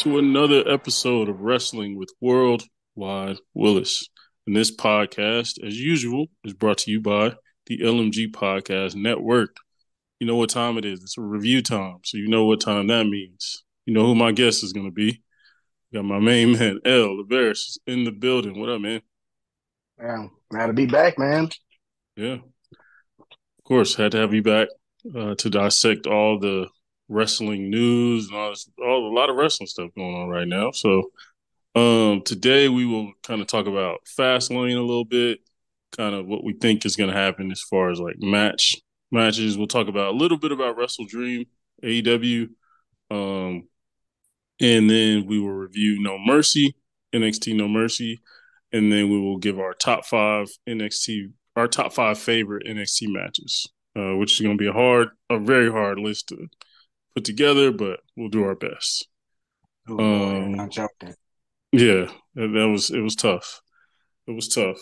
To another episode of Wrestling with Worldwide Willis. And this podcast, as usual, is brought to you by the LMG Podcast Network. You know what time it is. It's a review time. So you know what time that means. You know who my guest is going to be. Got my main man, L. LaVeris, in the building. What up, man? Yeah, glad to be back, man. Yeah. Of course, had to have you back uh, to dissect all the wrestling news and all, this, all a lot of wrestling stuff going on right now. So um, today we will kind of talk about fast Fastlane a little bit, kind of what we think is going to happen as far as like match matches. We'll talk about a little bit about WrestleDream, AEW, um, and then we will review No Mercy, NXT No Mercy, and then we will give our top five NXT, our top five favorite NXT matches, uh, which is going to be a hard, a very hard list to put together, but we'll do our best. Oh, um, joking. Yeah, that, was it was tough. It was tough.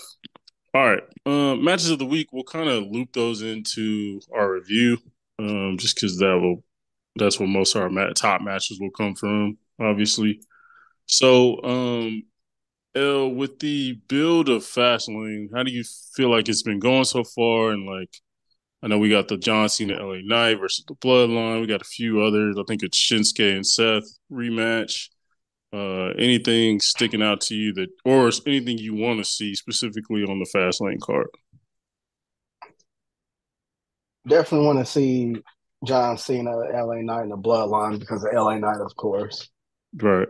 All right. Um, matches of the week, we'll kind of loop those into our review, um, just because that will that's where most of our mat- top matches will come from, obviously. So, um, L, with the build of Fastlane, how do you feel like it's been going so far? And like, I know we got the John Cena LA Knight versus the Bloodline. We got a few others. I think it's Shinsuke and Seth rematch. Uh, anything sticking out to you that, or anything you want to see specifically on the Fastlane card? Definitely want to see John Cena, LA Knight, and the Bloodline because of LA Knight, of course. Right.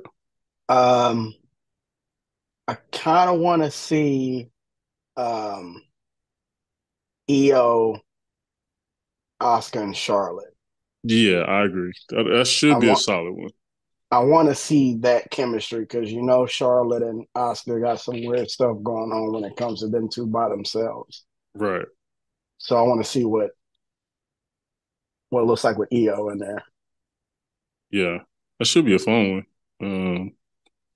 Um, I kind of want to see um Io, Asuka, and Charlotte. Yeah, I agree. That, that should I be want, a solid one. I want to see that chemistry because you know Charlotte and Asuka got some weird stuff going on when it comes to them two by themselves. Right. So I want to see what what it looks like with Io in there. Yeah, that should be a fun one. Um,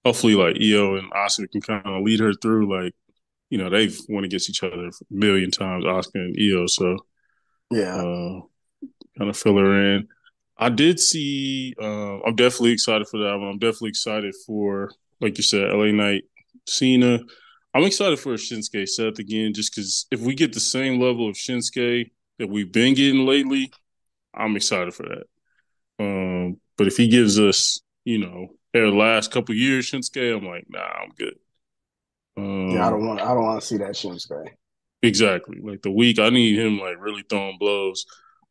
hopefully, like Io and Asuka can kind of lead her through. Like, you know, they've won against each other a million times, Asuka and Io. So, yeah, uh, kind of fill her in. I did see. Uh, I'm definitely excited for that one. I'm definitely excited for, like you said, LA Knight, Cena. I'm excited for Shinsuke Seth again, just because if we get the same level of Shinsuke that we've been getting lately, I'm excited for that. Um, but if he gives us, you know, the last couple years Shinsuke, I'm like, nah, I'm good. Um, yeah, I don't want. I don't want to see that Shinsuke. Exactly. Like the week, I need him like really throwing blows.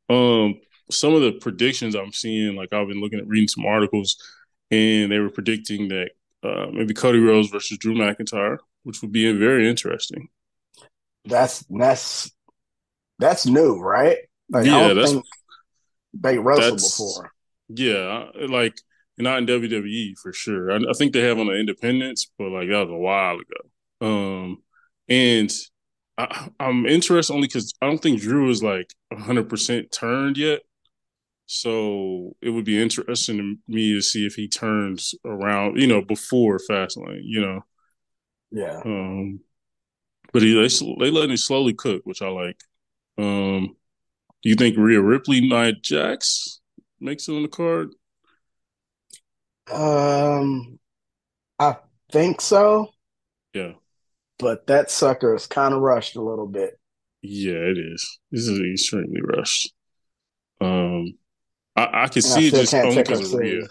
Um, some of the predictions I'm seeing, like I've been looking at reading some articles, and they were predicting that uh, maybe Cody Rhodes versus Drew McIntyre, which would be very interesting. That's that's that's new, right? Like, yeah, that's they wrestled before. Yeah, like not in WWE for sure. I, I, think they have on the Independence, but like that was a while ago. Um, and I, am interested only because I don't think Drew is like 100 percent turned yet. So it would be interesting to me to see if he turns around, you know, before Fastlane, you know. Yeah. Um, but he they, they let him slowly cook, which I like. Um, do you think Rhea Ripley, Nia Jax makes it on the card? Um, I think so. Yeah. But that sucker is kind of rushed a little bit. Yeah, it is. This is extremely rushed. Um, I, I can see it just only because of Rhea.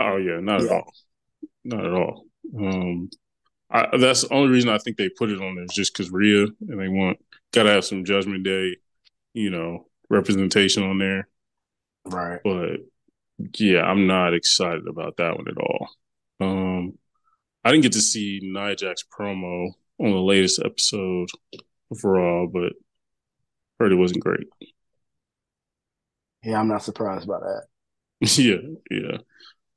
Oh yeah, not yeah. at all, not at all. Um, I, that's the only reason I think they put it on there is just because Rhea and they want got to have some Judgment Day, you know, representation on there. Right. But yeah, I'm not excited about that one at all. Um, I didn't get to see Nia Jax promo on the latest episode of Raw, but heard it wasn't great. Yeah, I'm not surprised by that. yeah, yeah.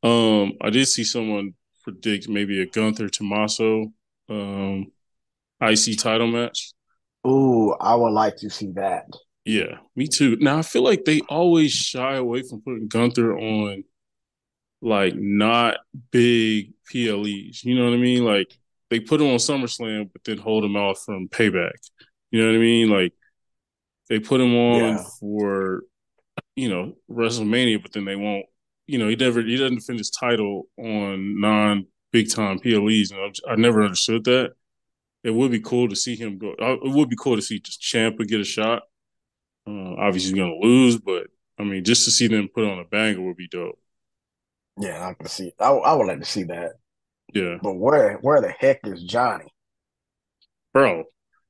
Um, I did see someone predict maybe a Gunther Tommaso um IC title match. Ooh, I would like to see that. Yeah, me too. Now I feel like they always shy away from putting Gunther on like not big PLEs. You know what I mean? Like they put him on SummerSlam, but then hold him off from Payback. You know what I mean? Like they put him on yeah. for you know, WrestleMania, but then they won't, you know, he never he doesn't defend his title on non big time PLEs, and I, I never understood that. It would be cool to see him go. Uh, it would be cool to see just Ciampa get a shot. Uh, obviously, he's going to lose, but I mean, just to see them put on a banger would be dope. Yeah, I can see. I, I would like to see that. Yeah, but where where the heck is Johnny, bro?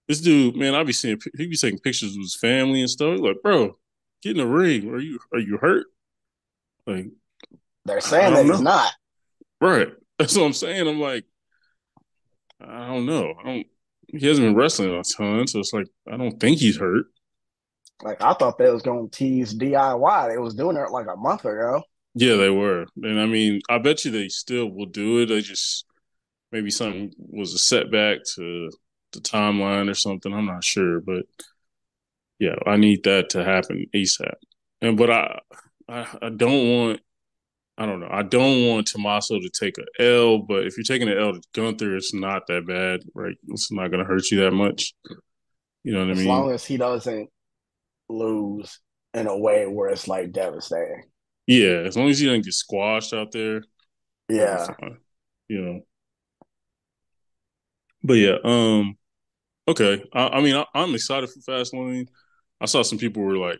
This dude, man, I be seeing he be taking pictures with his family and stuff. Like, bro, get in the ring. Are you are you hurt? Like, they're saying that know. he's not. Right. That's what I'm saying. I'm like, I don't know. I don't. He hasn't been wrestling a ton, so it's like I don't think he's hurt. Like I thought they was going to tease DIY. They was doing it like a month ago. Yeah, they were, and I mean, I bet you they still will do it. They just maybe something was a setback to the timeline or something. I'm not sure, but yeah, I need that to happen ASAP. And but I, I, I don't want I don't know. I don't want Tommaso to take a L, but if you're taking an L to Gunther, it's not that bad, right? It's not going to hurt you that much. You know what as I mean? As long as he doesn't lose in a way where it's like devastating. Yeah, as long as he doesn't get squashed out there. Yeah. You know. But yeah, um, okay. I, I mean, I, am excited for Fastlane. I saw some people were like,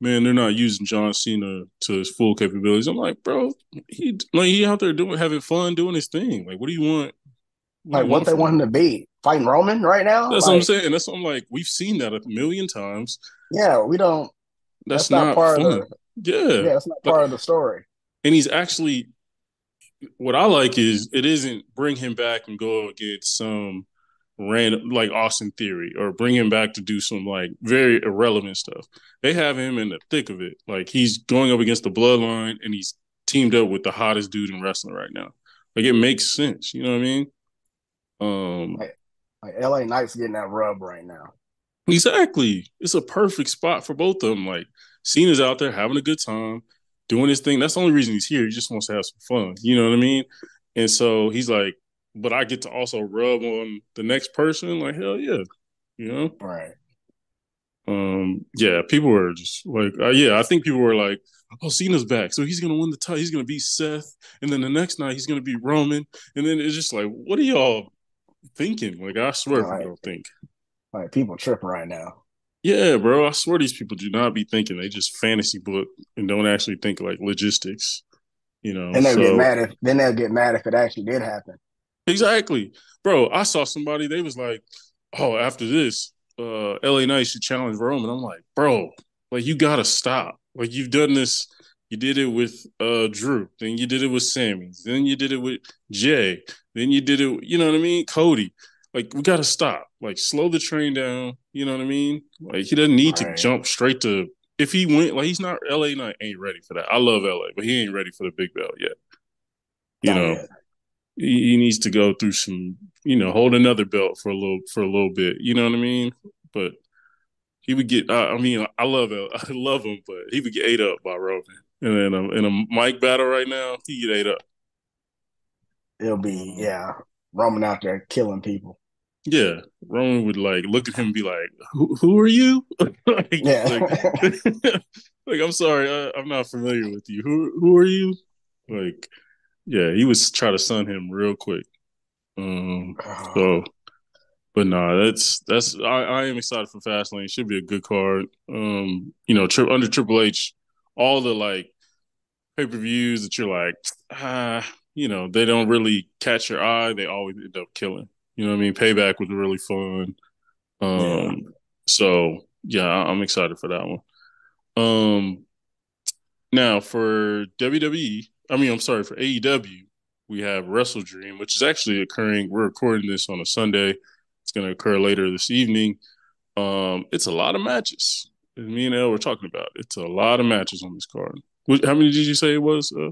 man, they're not using John Cena to his full capabilities. I'm like, bro, he like he out there doing having fun doing his thing. Like, what do you want? What like, what they want him to be fighting Roman right now? That's like, what I'm saying. That's what I'm like. We've seen that a million times. Yeah, we don't. That's, that's not, not, part fun. of the. Yeah, yeah, it's not part of the story. And he's actually. What I like is it isn't bring him back and go against some random like Austin Theory or bring him back to do some like very irrelevant stuff. They have him in the thick of it. Like he's going up against the bloodline and he's teamed up with the hottest dude in wrestling right now. Like it makes sense. You know what I mean? Um like, like LA Knight's getting that rub right now. Exactly. It's a perfect spot for both of them. Like Cena's out there having a good time, doing his thing. That's the only reason he's here. He just wants to have some fun. You know what I mean? And so he's like, but I get to also rub on the next person. Like hell yeah, you know. Right. Um. Yeah. People were just like, uh, yeah. I think people were like, oh, Cena's back, so he's gonna win the title. He's gonna beat Seth, and then the next night he's gonna be Roman, and then it's just like, what are y'all thinking? Like, I swear, right. people don't think. Like people tripping right now. Yeah, bro. I swear these people do not be thinking. They just fantasy book and don't actually think like logistics. You know, and they'll so, get mad if then they'll get mad if it actually did happen. Exactly. Bro, I saw somebody, they was like, oh, after this, uh, LA Knight should challenge Roman. I'm like, bro, like you gotta stop. Like you've done this, you did it with uh Drew, then you did it with Sami, then you did it with Jay, then you did it, you know what I mean? Cody. Like we gotta stop. Like slow the train down. You know what I mean? Like he doesn't need to jump straight to if he went like he's not LA Knight ain't ready for that. I love LA, but he ain't ready for the big belt yet. You not know. Yet he needs to go through some, you know, hold another belt for a little for a little bit. You know what I mean? But he would get. Uh, I mean, I love him. I love him, but he would get ate up by Roman. And in a, in a mic battle right now, he get ate up. It'll be yeah, Roman out there killing people. Yeah, Roman would like look at him and be like, "Who, who are you?" like, yeah, like, like, I'm sorry, I, I'm not familiar with you. Who who are you? Like yeah, he was trying to sun him real quick. Um, so, but nah, that's that's I, I am excited for Fastlane. Should be a good card. Um, you know, tri- under Triple H, all the like pay per views that you're like, ah, you know, they don't really catch your eye. They always end up killing. You know what I mean? Payback was really fun. Um, yeah. so yeah, I'm excited for that one. Um, now for WWE, I mean, I'm sorry for AEW. We have WrestleDream, which is actually occurring. We're recording this on a Sunday. It's going to occur later this evening. Um, it's a lot of matches. Me and El were talking about, it's a lot of matches on this card. How many did you say it was? Uh,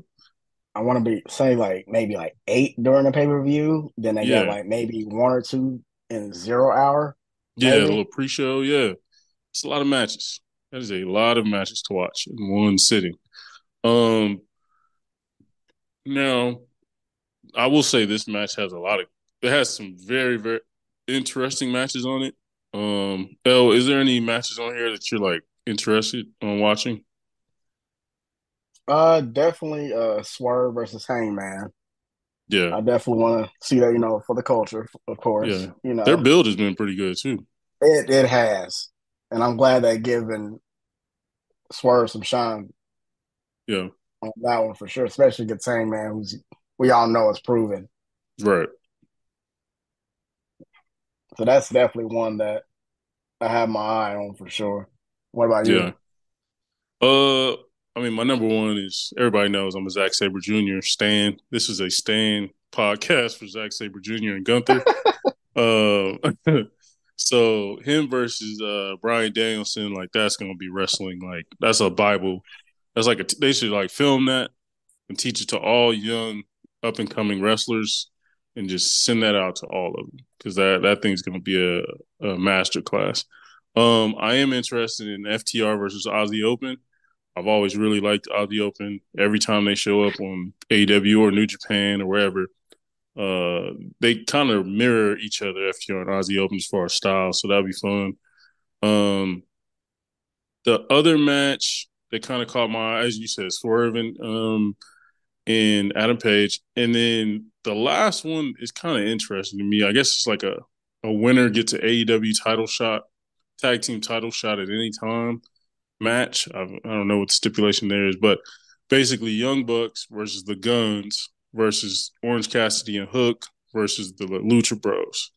I want to be say like maybe like eight during the pay per view. Then they yeah. got like maybe one or two in zero hour. Yeah, maybe. a little pre show. Yeah, it's a lot of matches. That is a lot of matches to watch in one sitting. Um, now, I will say this match has a lot of it has some very very interesting matches on it. Um, El, is there any matches on here that you're like interested on watching? Uh, definitely. Uh, Swerve versus Hangman. Yeah, I definitely want to see that. You know, for the culture, of course. Yeah, you know, their build has been pretty good too. It it has, and I'm glad they given Swerve some shine. Yeah, on that one for sure, especially against Hangman, who's we all know is proven. Right. So that's definitely one that I have my eye on for sure. What about you? Yeah. Uh, I mean, my number one is everybody knows I'm a Zack Sabre Jr. Stan. This is a Stan podcast for Zack Sabre Jr. and Gunther. uh, so him versus uh Bryan Danielson, like that's gonna be wrestling. Like that's a Bible. That's like a, they should like film that and teach it to all young up and coming wrestlers and just send that out to all of them because that that thing's gonna be a, a master class. Um, I am interested in FTR versus Aussie Open. I've always really liked Aussie Open. Every time they show up on AEW or New Japan or wherever, uh, they kind of mirror each other, FTR and Aussie Open, as far as style. So that'll be fun. Um, the other match that kind of caught my eye, as you said, Swerving um, and Adam Page. And then the last one is kind of interesting to me. I guess it's like a, a winner gets an AEW title shot, tag team title shot at any time match. I, I don't know what the stipulation there is, but basically Young Bucks versus the Guns versus Orange Cassidy and Hook versus the Lucha Bros.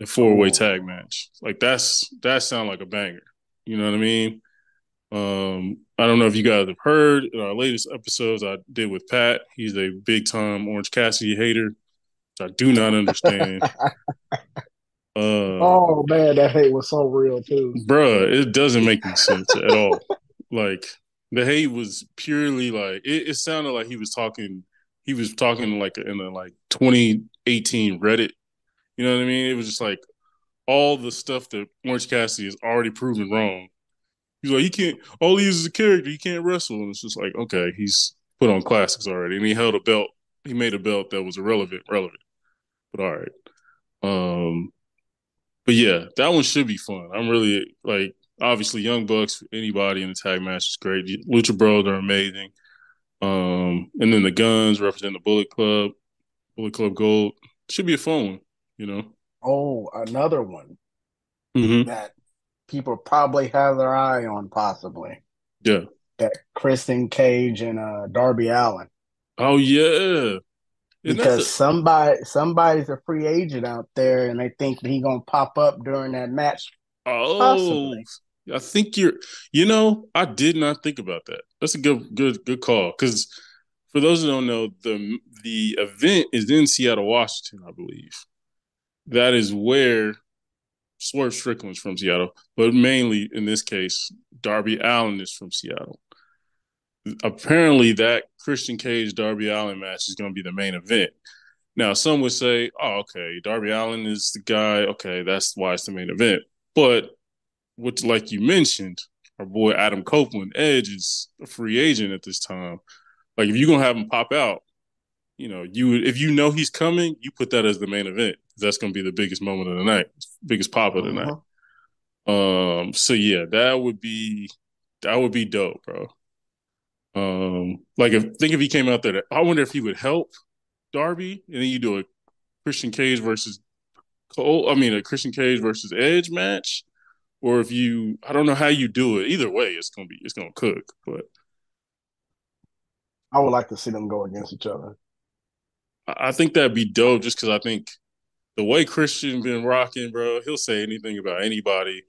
A four way oh. tag match. Like that's that sound like a banger. You know what I mean? Um, I don't know if you guys have heard in our latest episodes I did with Pat. He's a big time Orange Cassidy hater, which I do not understand. Uh, oh man, that hate was so real too, bruh. It doesn't make any sense at all. Like the hate was purely like it, it, sounded like he was talking. He was talking like in a like 2018 Reddit. You know what I mean? It was just like all the stuff that Orange Cassidy has already proven wrong. He's like, he can't. All he is is a character. He can't wrestle, and it's just like, okay, he's put on classics already, and he held a belt. He made a belt that was irrelevant, relevant. But all right. Um, but yeah, that one should be fun. I'm really like obviously Young Bucks. Anybody in the tag match is great. Lucha Bros are amazing. Um, and then the Guns represent the Bullet Club, Bullet Club Gold. Should be a fun one, you know. Oh, another one mm-hmm. that people probably have their eye on, possibly. Yeah. That Christian Cage and uh, Darby Allin. Oh yeah, because a- somebody somebody's a free agent out there and they think he gonna pop up during that match. Oh, possibly. I think you're. You know, I did not think about that. That's a good good good call. Because for those who don't know, the the event is in Seattle, Washington, I believe. That is where Swerve Strickland's from Seattle, but mainly in this case, Darby Allin is from Seattle apparently that Christian Cage Darby Allin match is going to be the main event. Now, some would say, "Oh, okay, Darby Allin is the guy. Okay, that's why it's the main event." But what, like you mentioned, our boy Adam Copeland, Edge is a free agent at this time. Like, if you're gonna have him pop out, you know, you if you know he's coming, you put that as the main event. That's gonna be the biggest moment of the night, biggest pop of the uh-huh. night. Um, so yeah, that would be that would be dope, bro. Um, like if think if he came out there, I wonder if he would help Darby, and then you do a Christian Cage versus Cole. I mean, a Christian Cage versus Edge match, or if you, I don't know how you do it. Either way, it's gonna be it's gonna cook. But I would like to see them go against each other. I think that'd be dope, just because I think the way Christian been rocking, bro, he'll say anything about anybody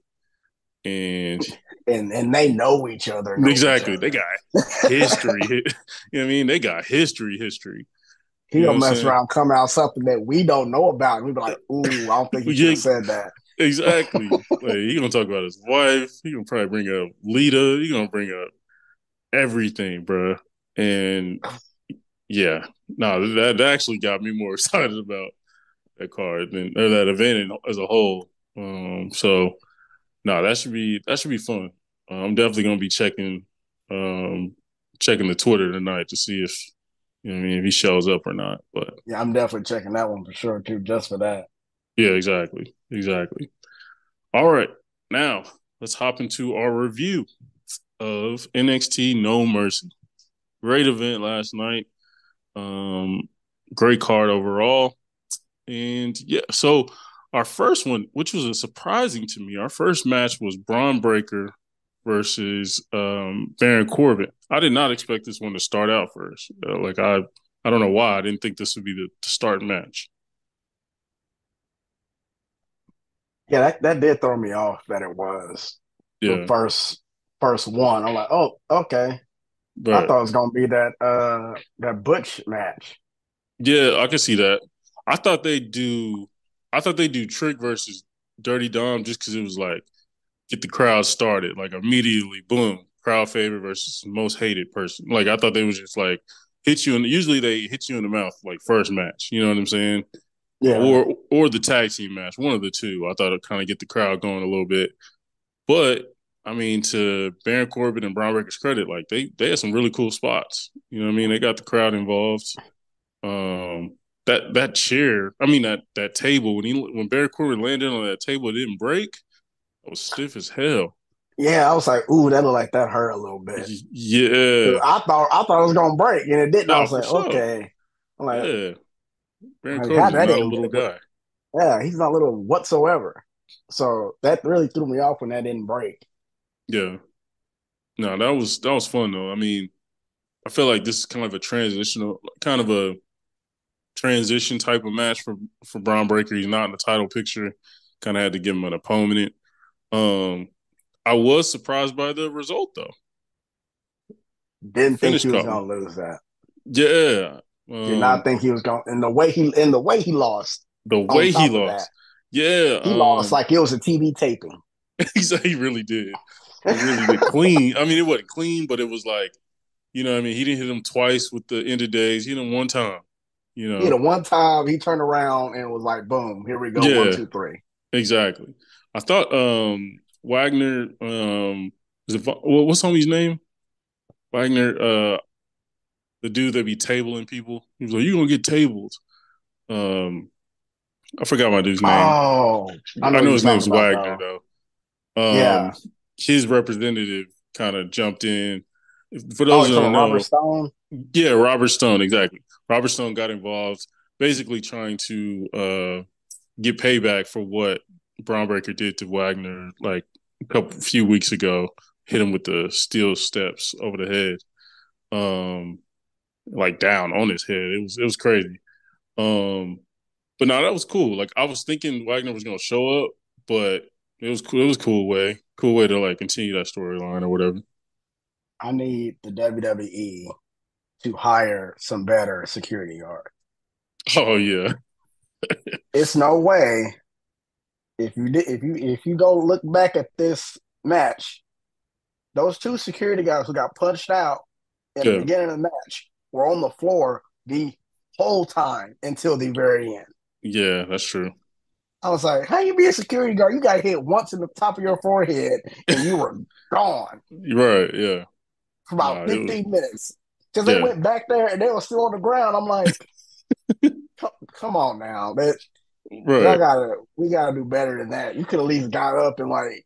and and and they know each other. Know exactly, each other. they got history. you know what I mean? They got history, history. He'll you mess around, come out something that we don't know about. And we be like, "Ooh, I don't think he yeah, said that." Exactly. like, he gonna talk about his wife. He gonna probably bring up Lita. He gonna bring up everything, bro. And yeah, no, that, that actually got me more excited about that card than or that event as a whole. Um, so no, that should be that should be fun. Uh, I'm definitely gonna be checking um checking the Twitter tonight to see if you know I mean if he shows up or not. But yeah, I'm definitely checking that one for sure too, just for that. Yeah, exactly, exactly. All right, now let's hop into our review of NXT No Mercy. great event last night. Um, great card overall. And yeah, so our first one, which was surprising to me, our first match was Bron Breakker versus um, Baron Corbin. I did not expect this one to start out first. Uh, like I, I don't know why I didn't think this would be the, the start match. Yeah, that, that did throw me off that it was yeah. the first first one. I'm like, oh, okay. But, I thought it was gonna be that uh that Butch match. Yeah, I can see that. I thought they do. I thought they do Trick versus Dirty Dom just because it was like get the crowd started, like immediately, boom, crowd favorite versus most hated person. Like I thought they was just like hit you and Usually they hit you in the mouth like first match. You know what I'm saying? Yeah. Or or the tag team match, one of the two. I thought it kind of get the crowd going a little bit. But I mean, to Baron Corbin and Bron Breakker's credit, like they they had some really cool spots. You know what I mean? They got the crowd involved. Um, that that chair, I mean that that table when he when Baron Corbin landed on that table, it didn't break. It was stiff as hell. Yeah, I was like, ooh, that looked like that hurt a little bit. Yeah, I thought I thought it was gonna break, and it didn't. No, I was like, sure. okay. I'm like, yeah, Baron like, Corbin's not a little guy. Yeah, he's not little whatsoever. So that really threw me off when that didn't break. Yeah. No, that was that was fun though. I mean, I feel like this is kind of a transitional, kind of a transition type of match for for Bron Breakker. He's not in the title picture. Kind of had to give him an opponent. Um, I was surprised by the result though. Didn't think he was gonna lose that. Yeah. Um, Did not think he was going and the way he in the way he lost. The way he lost. That, yeah. He um, lost like it was a TV taping. he really did. He really did clean. I mean, it wasn't clean, but it was like, you know, I mean, he didn't hit him twice with the end of days. He hit him one time. You know, he hit him one time. He turned around and was like, "Boom, here we go, yeah, one, two, three. Exactly. I thought um Wagner, um, is it, what's homie's name? Wagner, uh, the dude that be tabling people. He was like, "You gonna get tabled?" Um, I forgot my dude's name. Oh, I know, I know his name's Wagner though. Um, yeah, his representative kind of jumped in. For those oh, who don't know, Robert Stone. Yeah, Robert Stone, exactly. Robert Stone got involved, basically trying to uh, get payback for what Bron Breakker did to Wagner, like a couple few weeks ago. Hit him with the steel steps over the head, um, like down on his head. It was it was crazy. Um, but now that was cool. Like I was thinking Wagner was gonna show up, but it was cool. It was cool way, cool way to like continue that storyline or whatever. I need the WWE to hire some better security guard. Oh yeah. it's no way if you did if you if you go look back at this match, those two security guys who got punched out at yeah. the beginning of the match were on the floor the whole time until the very end. Yeah, that's true. I was like, how you be a security guard? You got hit once in the top of your forehead and you were gone. Right, yeah. For about nah, 15 was... minutes. Because yeah. they went back there and they were still on the ground. I'm like, come, come, on now, man. Right. I gotta we gotta do better than that. You could at least got up and like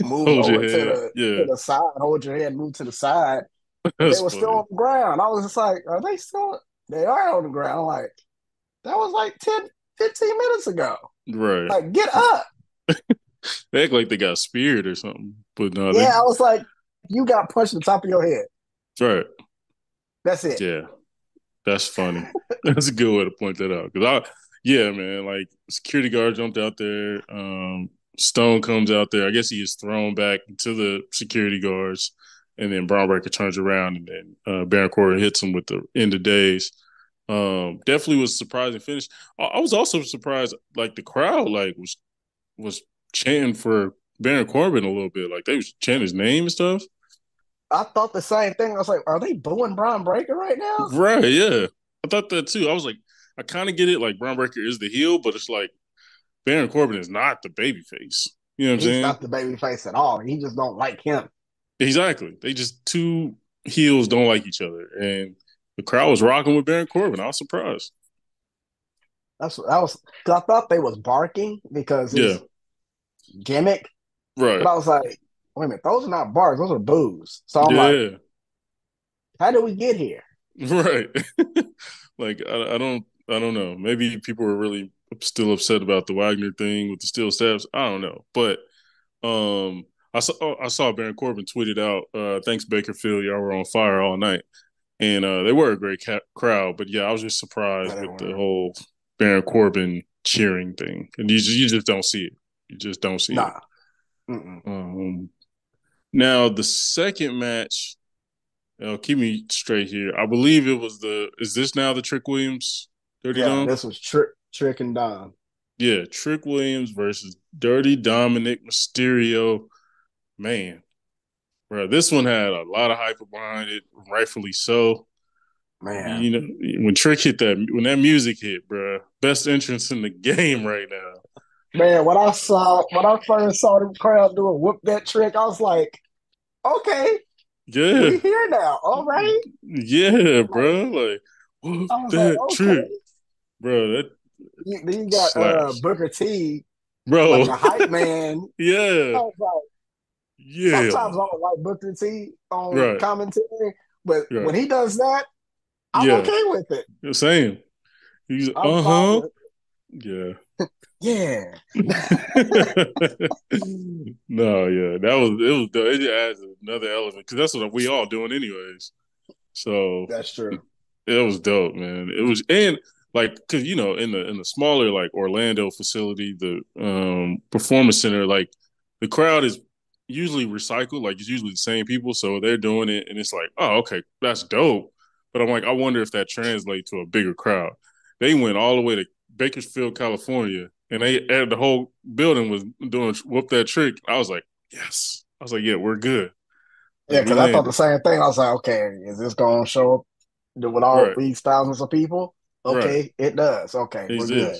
move over to the, yeah. to the side, hold your head, move to the side. they were funny. still on the ground. I was just like, are they still they are on the ground? Like that was like 10, 15 minutes ago. Right. Like, get up. they act like they got speared or something. But no, Yeah, they... I was like, you got punched in the top of your head. That's right. That's it. Yeah. That's funny. That's a good way to point that out. Cause I yeah, man, like security guard jumped out there. Um, Stone comes out there. I guess he is thrown back to the security guards, and then Bron Breakker turns around, and then uh, Baron Corbin hits him with the end of days. Um, definitely was a surprising finish. I, I, was also surprised, like the crowd, like was was chanting for Baron Corbin a little bit, like they was chanting his name and stuff. I thought the same thing. I was like, are they booing Bron Breakker right now? Right, yeah. I thought that too. I was like, I kind of get it. Like Bron Breakker is the heel, but it's like Baron Corbin is not the baby face. You know what I'm He's saying? Not the baby face at all. He just don't like him. Exactly. They just two heels don't like each other, and the crowd was rocking with Baron Corbin. I was surprised. That's that was because I thought they was barking because yeah. gimmick. Right. But I was like, wait a minute, those are not bars, those are booze. So I'm yeah. like, How did we get here? Right. like I, I don't I don't know. Maybe people were really still upset about the Wagner thing with the steel steps. I don't know, but um, I saw I saw Baron Corbin tweeted out, uh, "Thanks Bakersfield, y'all were on fire all night," and uh, they were a great ca- crowd. But yeah, I was just surprised with the whole Baron Corbin cheering thing, and you just, you just don't see it. You just don't see nah. it. Um, now the second match, uh, keep me straight here. I believe it was the. Is this now the Trick Williams Dirty yeah, Dom? This was Trick Trick and Dom. Yeah, Trick Williams versus Dirty Dominic Mysterio. Man, bro, this one had a lot of hype behind it, rightfully so. Man, you know when Trick hit that when that music hit, bro, best entrance in the game right now. Man, when I saw when I first saw the crowd doing whoop that trick, I was like, okay, yeah, we here now. All right, yeah, bro, like whoop that like, okay. trick, bro. That then you got uh, Booker T, bro, like a hype man. yeah, like, yeah. Sometimes I don't like Booker T on right. commentary, but right. when he does that, I'm yeah. okay with it. The same. He's uh huh. Yeah. Yeah. no, yeah, that was it was it just adds another element because that's what we all doing anyways. So that's true. It was dope, man. It was and like because you know in the in the smaller like Orlando facility, the um performance center, like the crowd is usually recycled, like it's usually the same people, so they're doing it, and it's like, oh, okay, that's dope. But I'm like, I wonder if that translates to a bigger crowd. They went all the way to Bakersfield, California, and they and the whole building was doing whoop that trick. I was like, yes. I was like, yeah, we're good. Yeah, because I thought the same thing. I was like, okay, is this going to show up with all right. these thousands of people? Okay, right. it does. Okay, it we're good.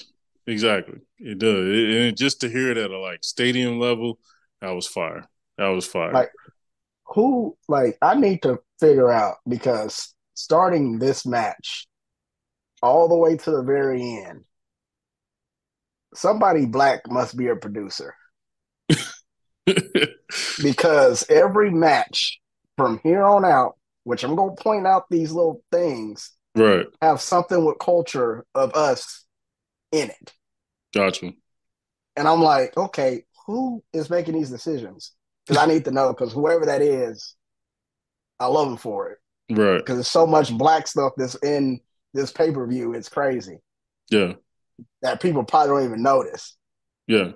Exactly, it does. It, and just to hear it at a like stadium level, that was fire. That was fire. Like, who? Like, I need to figure out because starting this match all the way to the very end, somebody black must be a producer. because every match from here on out, which I'm going to point out these little things, right, have something with culture of us in it. Gotcha. And I'm like, okay, who is making these decisions? Because I need to know. Because whoever that is, I love them for it. Right. Because there's so much black stuff that's in this pay per view. It's crazy. Yeah. That people probably don't even notice. Yeah.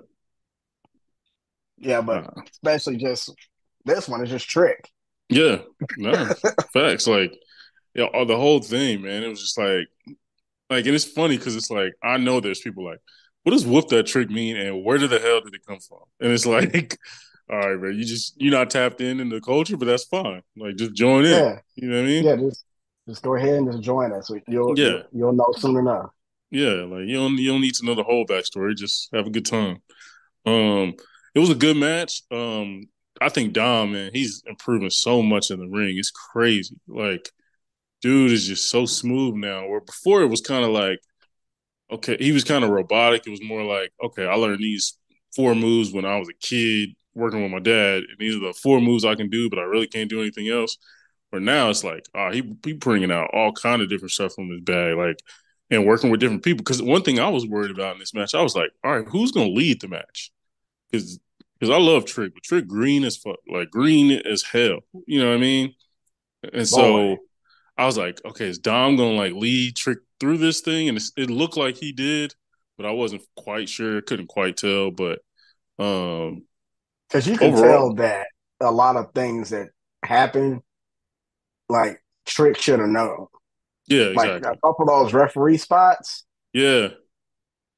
Yeah, but uh, especially just this one is just trick. Yeah. No. facts. Like, yeah, you know, the whole thing, man. It was just like, like, and it's funny because it's like I know there's people like, what does whoop that trick mean, and where did the hell did it come from? And it's like, all right, man, you just you're not tapped in in the culture, but that's fine. Like, just join in. Yeah. You know what I mean? Yeah, just just go ahead and just join us. You'll yeah. you'll, you'll know soon enough. Yeah, like you don't you don't need to know the whole backstory. Just have a good time. Um, it was a good match. Um, I think Dom, man, he's improving so much in the ring. It's crazy. Like, dude is just so smooth now. Where before it was kind of like, okay, he was kind of robotic. It was more like, okay, I learned these four moves when I was a kid working with my dad, and these are the four moves I can do, but I really can't do anything else. But now it's like, oh, he he bringing out all kind of different stuff from his bag, like and working with different people. Because one thing I was worried about in this match, I was like, all right, who's gonna lead the match? Because because I love Trick, but Trick green as fuck, like green as hell. You know what I mean? And so Boy. I was like, okay, is Dom gonna like lead Trick through this thing? And it looked like he did, but I wasn't quite sure. Couldn't quite tell, but um, because you can overall, tell that a lot of things that happen, like Trick should have known. Yeah, exactly. Like a couple of those referee spots. Yeah.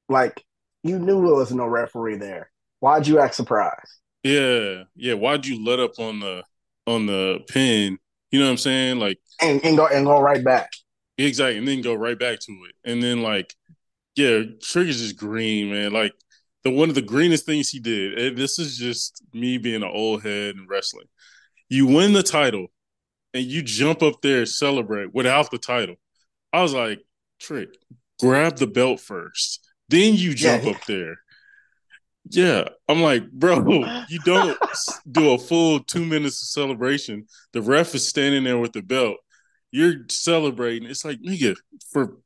Like you knew there was no referee there. Why'd you act surprised? Yeah, yeah. Why'd you let up on the on the pin? You know what I'm saying? Like and, and go and go right back. Exactly, and then go right back to it, and then like, yeah, Trigger's just green, man. Like the one of the greenest things he did. And this is just me being an old head in wrestling. You win the title, and you jump up there and celebrate without the title. I was like, Trick, grab the belt first, then you jump yeah. up there. Yeah, I'm like, bro, you don't do a full two minutes of celebration. The ref is standing there with the belt. you're celebrating. It's like nigga for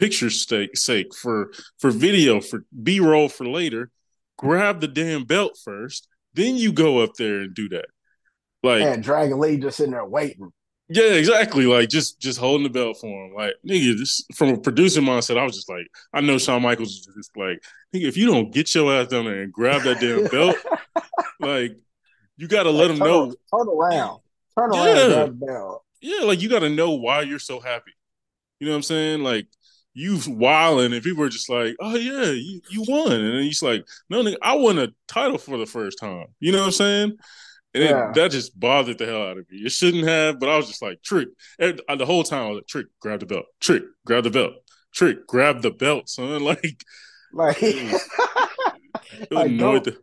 picture sake, sake for for video, for B roll for later. Grab the damn belt first, then you go up there and do that. Like and Dragon Lee just sitting there waiting. Yeah, exactly. Like just just holding the belt for him. Like nigga, this from a producer mindset, I was just like, I know Shawn Michaels is just like, nigga, if you don't get your ass down there and grab that damn belt, like you gotta like, let him know. Turn around. Turn around yeah. the belt. Yeah, like you gotta know why you're so happy. You know what I'm saying? Like you've wilding and people are just like, oh yeah, you, you won. And then he's like, no, nigga, I won a title for the first time. You know what I'm saying? And yeah. it, that just bothered the hell out of me. It shouldn't have, but I was just like, Trick. And the whole time I was like, Trick, grab the belt. Trick, grab the belt. Trick, grab the belt, son. Like, like, it like don't, the...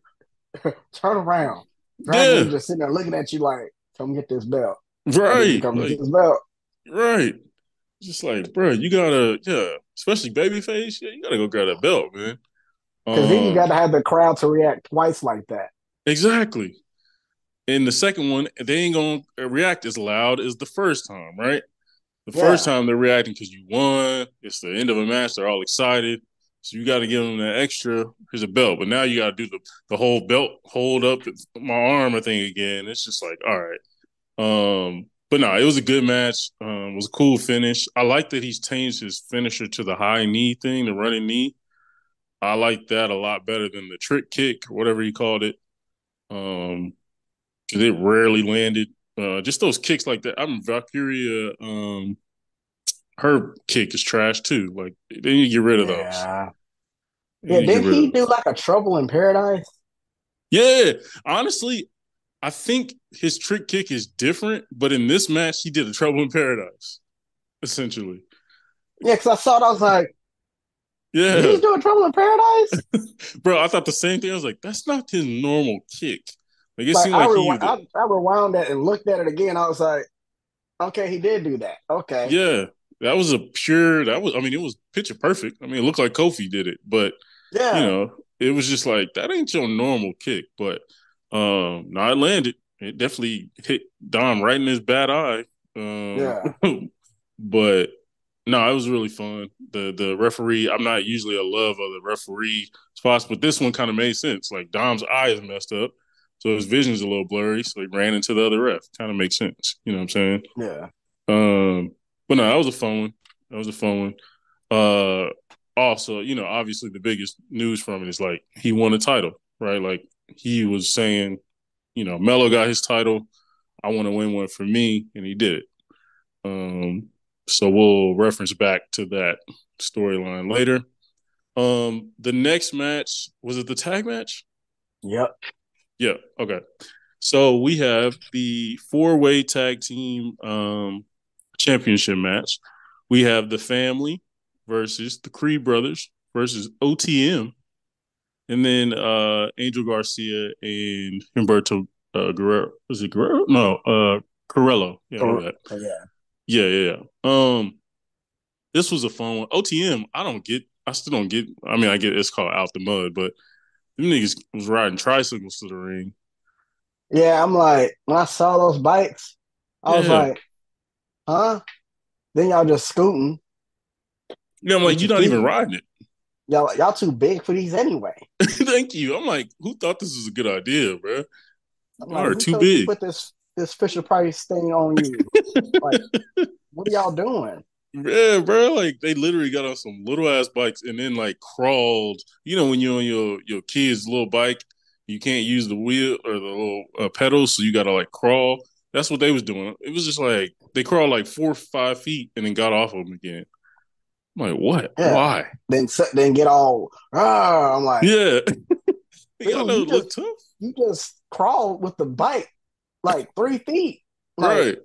turn around. yeah. just sitting there looking at you like, come get this belt. Right. Come like, get this belt. Right. Just like, bro, you gotta, yeah, especially babyface, yeah, you gotta go grab that belt, man. Because then you um, gotta have the crowd to react twice like that. Exactly. In the second one, they ain't gonna react as loud as the first time, right? The yeah. first time they're reacting because you won. It's the end of a match. They're all excited. So you got to give them that extra. Here's a belt, but now you got to do the the whole belt hold up my arm thing again. It's just like, all right. Um, but no, it was a good match. Um, it was a cool finish. I like that he's changed his finisher to the high knee thing, the running knee. I like that a lot better than the trick kick, whatever he called it. Um, because it rarely landed. Uh, just those kicks like that. I'm Valkyria. Um, her kick is trash too. Like they need to get rid of those. Yeah. Yeah, did he do like a trouble in paradise? Yeah, honestly, I think his trick kick is different, but in this match, he did a trouble in paradise, essentially. Yeah, because I saw it, I was like, yeah, he's doing trouble in paradise, bro. I thought the same thing. I was like, that's not his normal kick. Like it like, seemed like I, he. I, I rewound that and looked at it again. I was like, okay, he did do that. Okay. Yeah, that was a pure. That was. I mean, it was picture perfect. I mean, it looked like Kofi did it, but yeah, you know, it was just like that ain't your normal kick. But um, no, it landed. It definitely hit Dom right in his bad eye. Um, yeah. but no, it was really fun. The the referee, I'm not usually a love of the referee spots, but this one kind of made sense. Like Dom's eye is messed up. So his vision's a little blurry. So he ran into the other ref. Kind of makes sense. You know what I'm saying? Yeah. Um, but no, that was a fun one. That was a fun one. Uh also, you know, obviously the biggest news from it is like he won a title, right? Like he was saying, you know, Melo got his title. I want to win one for me, and he did it. Um, so we'll reference back to that storyline later. Um, the next match was it the tag match? Yep. Yeah. Okay. So we have the four way tag team um, championship match. We have the family versus the Creed brothers versus OTM, and then uh, Angel Garcia and Humberto uh, Guerrero. Is it Guerrero? No, uh, Carrillo. Yeah, oh, yeah, yeah, yeah, yeah. Um, this was a fun one. OTM. I don't get. I still don't get. I mean, I get it's called out the mud, but them niggas was riding tricycles to the ring. Yeah, I'm like, when I saw those bikes, I yeah. was like, huh? Then y'all just scooting. Yeah, I'm like, you're not even riding it. Y'all, y'all too big for these anyway. Thank you. I'm like, who thought this was a good idea, bro? Y'all like, are too big. Put this this Fisher Price thing on you. like, what are y'all doing? Yeah, bro. Like they literally got on some little ass bikes and then like crawled. You know when you're on your your kid's little bike, you can't use the wheel or the little uh, pedals, so you got to like crawl. That's what they was doing. It was just like they crawled like four or five feet and then got off of them again. I'm like, what? Yeah. Why? Then then get all. Ah, I'm like, yeah. Y'all know look tough. You just crawled with the bike like three feet. Like, right.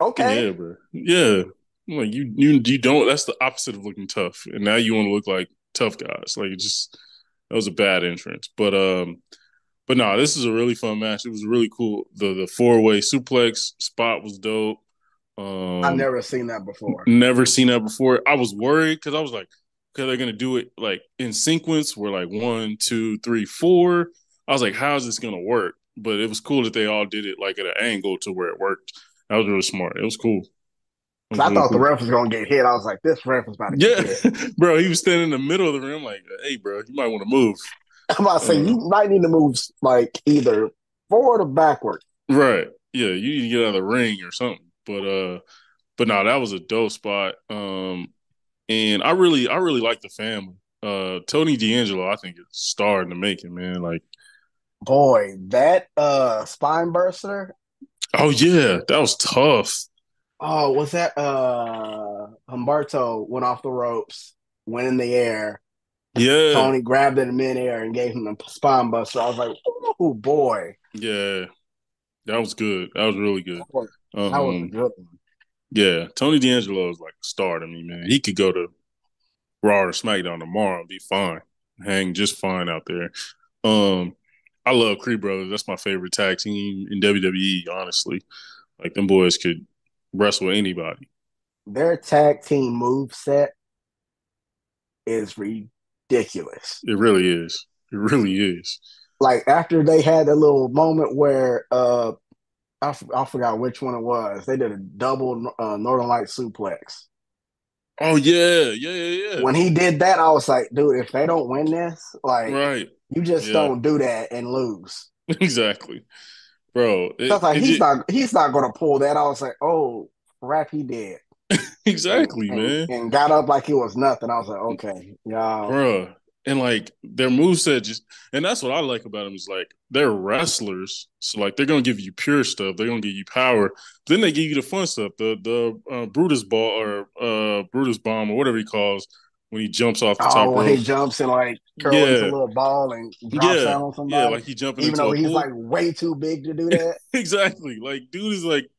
Okay. Yeah, bro. Yeah like you, you, you don't. That's the opposite of looking tough, and now you want to look like tough guys. Like it just that was a bad entrance, but um, but no, this is a really fun match. It was really cool. The the four way suplex spot was dope. Um, I've never seen that before. Never seen that before. I was worried because I was like, okay, they're gonna do it like in sequence. We're like one, two, three, four. I was like, how is this gonna work? But it was cool that they all did it like at an angle to where it worked. That was really smart. It was cool. I thought the ref was gonna get hit. I was like, this ref is about to yeah. get hit. bro, he was standing in the middle of the rim, like, hey, bro, you might want to move. I'm about to say, uh, you might need to move like either forward or backward. Right. Yeah, you need to get out of the ring or something. But uh but no, that was a dope spot. Um and I really I really like the family. Uh Tony D'Angelo, I think is starting to make it, man. Like boy, that uh spine buster. Oh yeah, that was tough. Oh, was that uh Humberto went off the ropes, went in the air. Yeah. Tony grabbed it in the midair and gave him the spine buster. I was like, oh boy. Yeah. That was good. That was really good. That was, um, that was a good one. Yeah. Tony D'Angelo is like a star to me, man. He could go to Raw or SmackDown tomorrow and be fine. Hang just fine out there. Um, I love Creed Brothers. That's my favorite tag team in WWE, honestly. Like them boys could wrestle anybody. Their tag team move set is ridiculous. It really is. It really is. Like after they had a little moment where uh I, I forgot which one it was. They did a double uh, Northern Light suplex. Oh yeah, yeah, yeah, yeah. When he did that, I was like, dude, if they don't win this, like, right, you just yeah. don't do that and lose. exactly bro. It, like he's not he's not gonna pull that. I was like, oh crap, he did. exactly, and, man. And got up like it was nothing. I was like, okay, yeah, bro. And like their moveset just, and that's what I like about them is like they're wrestlers, so like they're gonna give you pure stuff. They're gonna give you power. Then they give you the fun stuff, the the uh, Brutus ball or uh, Brutus bomb or whatever he calls when he jumps off the oh, top when rope. he jumps and like curls yeah. a little ball and drops yeah. down on somebody. Yeah, like he jumping even though he's pool. like way too big to do that. exactly. Like dude is like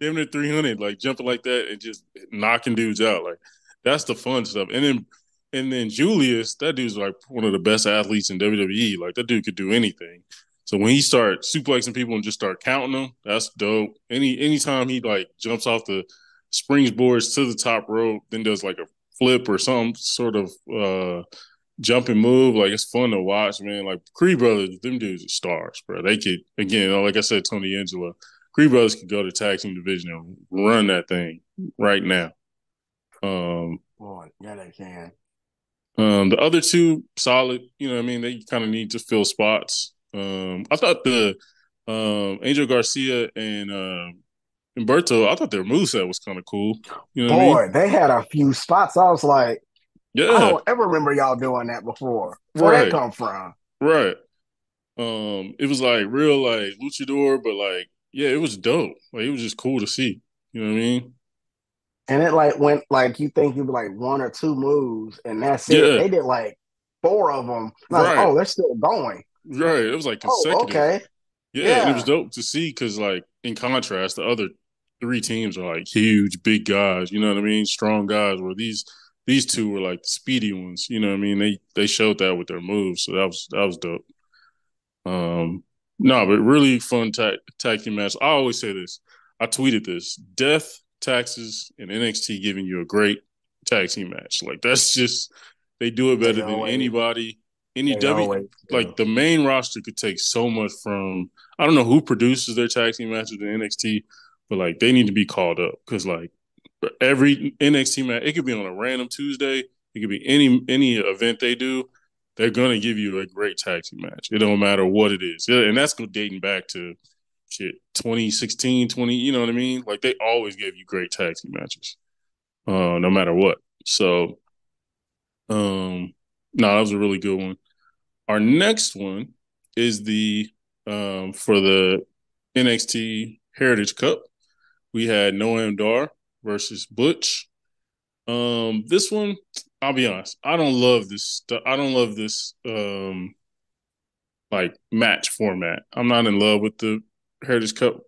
damn near three hundred, like jumping like that and just knocking dudes out. Like that's the fun stuff. And then and then Julius, that dude's like one of the best athletes in WWE. Like that dude could do anything. So when he start suplexing people and just start counting them, that's dope. Any anytime he like jumps off the springs boards to the top rope, then does like a flip or some sort of uh jumping move. Like it's fun to watch, man. Like Creed Brothers, them dudes are stars, bro. They could again, like I said, Tony Angelo, Creed Brothers could go to tag team division and run that thing right now. Um, Boy, yeah, they can. Um, the other two solid. You know, I mean, they kind of need to fill spots. Um, I thought the um, Angel Garza and uh, Humberto, I thought their moveset was kind of cool. You know Boy, I mean? they had a few spots. I was like, yeah, I don't ever remember y'all doing that before. Where right. that come from? Right. Um, it was like real like luchador, but like, yeah, it was dope. Like it was just cool to see. You know what I mean? And it like went like you think you'd be like one or two moves, and that's it. Yeah. They did like four of them. Right. Like, oh, they're still going. Right. It was like oh, consecutive. Oh, okay. Yeah, yeah. it was dope to see because, like, in contrast, the other three teams are like huge, big guys. You know what I mean? Strong guys. Where these these two were like the speedy ones. You know what I mean? They they showed that with their moves, so that was that was dope. Um, no, but really fun tag, tag team match. I always say this. I tweeted this: Death, taxes, and NXT giving you a great tag team match. Like that's just they do it better than anybody. Any W like the main roster could take so much from. I don't know who produces their tag team matches in NXT, but like they need to be called up because like every NXT match, it could be on a random Tuesday, it could be any any event they do. They're gonna give you a great tag team match. It don't matter what it is, and that's going dating back to shit 2016, 20. You know what I mean? Like they always give you great tag team matches, uh, no matter what. So, um, no, that was a really good one. Our next one is the um for the NXT Heritage Cup we had Noam Dar versus Butch. Um, this one, I'll be honest, I don't love this. I don't love this um like match format. I'm not in love with the Heritage Cup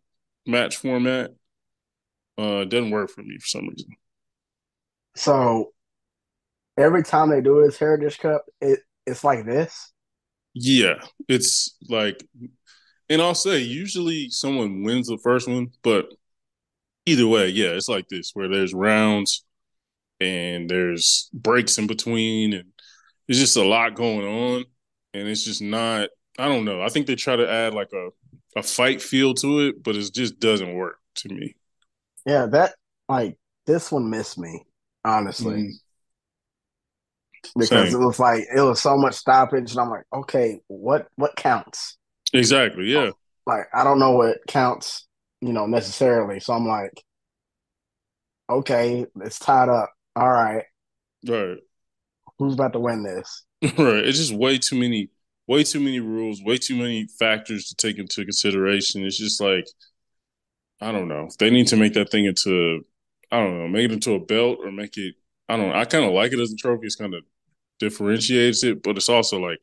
match format. Uh, it doesn't work for me for some reason. So every time they do this Heritage Cup, it it's like this. Yeah, it's like, and I'll say usually someone wins the first one, but either way, yeah, it's like this where there's rounds and there's breaks in between and it's just a lot going on and it's just not I don't know. I think they try to add like a a fight feel to it, but it just doesn't work to me. Yeah, that like this one missed me, honestly. Mm. Because Same. it was like it was so much stoppage, and I'm like, okay, what what counts? Exactly, yeah. Like I don't know what counts, you know, necessarily. So I'm like, okay, it's tied up. All right. Right. Who's about to win this? right. It's just way too many, way too many rules, way too many factors to take into consideration. It's just like, I don't know. They need to make that thing into, I don't know, make it into a belt or make it. I don't. I kind of like it as a trophy. It's kind of differentiates it, but it's also like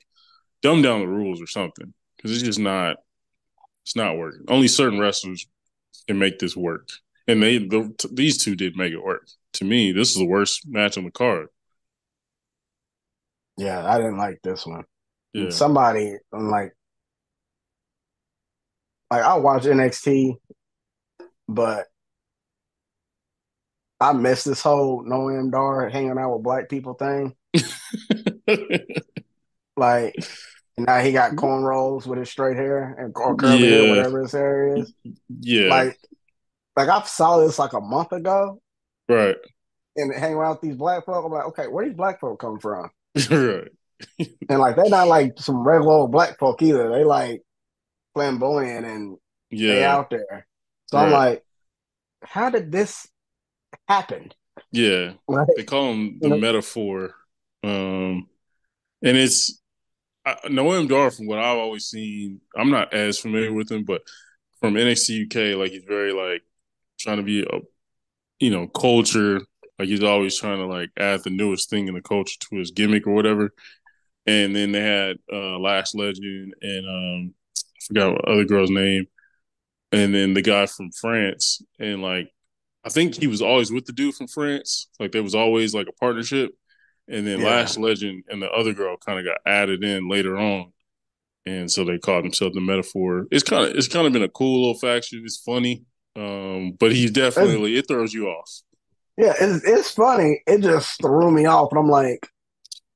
dumb down the rules or something because it's just not. It's not working. Only certain wrestlers can make this work and they the, these two did make it work. To me, this is the worst match on the card. Yeah, I didn't like this one. Yeah. Somebody like like I watch NXT, but I miss this whole Noam Dar hanging out with black people thing. like now he got mm-hmm. cornrows with his straight hair and or curly yeah. hair, whatever his hair is. Yeah, like like I saw this like a month ago. Right. And hang around with these black folk. I'm like, okay, where these black folk come from? right. and like they're not like some regular old black folk either. They like flamboyant and yeah. they out there. So right. I'm like, how did this happen? Yeah. Like, they call them the you Meta-Four. Um and it's I, Noam Dar from what I've always seen, I'm not as familiar with him, but from NXT UK, like he's very like trying to be a you know culture. Like he's always trying to like add the newest thing in the culture to his gimmick or whatever. And then they had uh Lash Legend and um I forgot what other girl's name. And then the guy from France and like I think he was always with the dude from France. Like there was always like a partnership. And then yeah. Lash Legend and the other girl kind of got added in later on. And so they called themselves the Meta-Four. It's kind of it's kind of been a cool little faction. It's funny. Um, but he's definitely it throws you off. Yeah, it's it's funny. It just threw me off, and I'm like,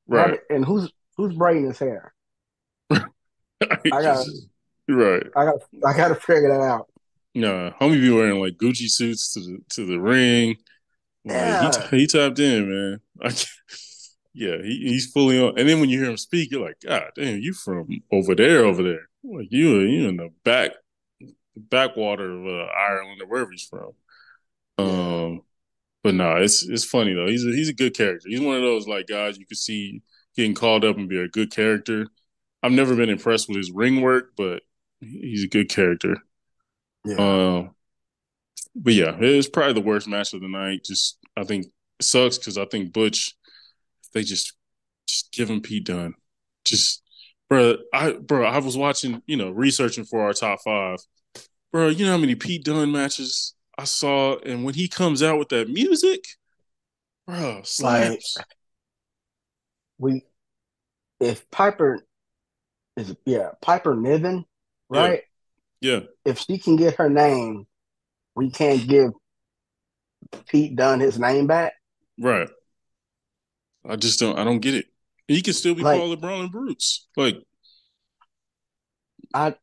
right. And who's who's braiding his hair? I got right. I got I got to figure that out. Nah, homie be wearing like Gucci suits to the to the ring. Yeah, like, he, he tapped in, man. yeah, he, he's fully on. And then when you hear him speak, you're like, God damn, you from over there, over there. Like you, you in the back backwater of uh, Ireland or wherever he's from. Um, but no, it's it's funny though. He's a, he's a good character. He's one of those like guys you could see getting called up and be a good character. I've never been impressed with his ring work, but he's a good character. Yeah. Um, but yeah, it's probably the worst match of the night. Just I think it sucks because I think Butch, they just just give him Pete Dunne. Just bro, I bro, I was watching, you know, researching for our top five, bro, you know how many Pete Dunne matches I saw, and when he comes out with that music, bro, slaps. Like, we, if Piper is yeah Piper Niven, right? Yeah. If she can get her name, we can't give Pete Dunne his name back. Right. I just don't. I don't get it. He can still be like, called LeBron and Bruce. Like, I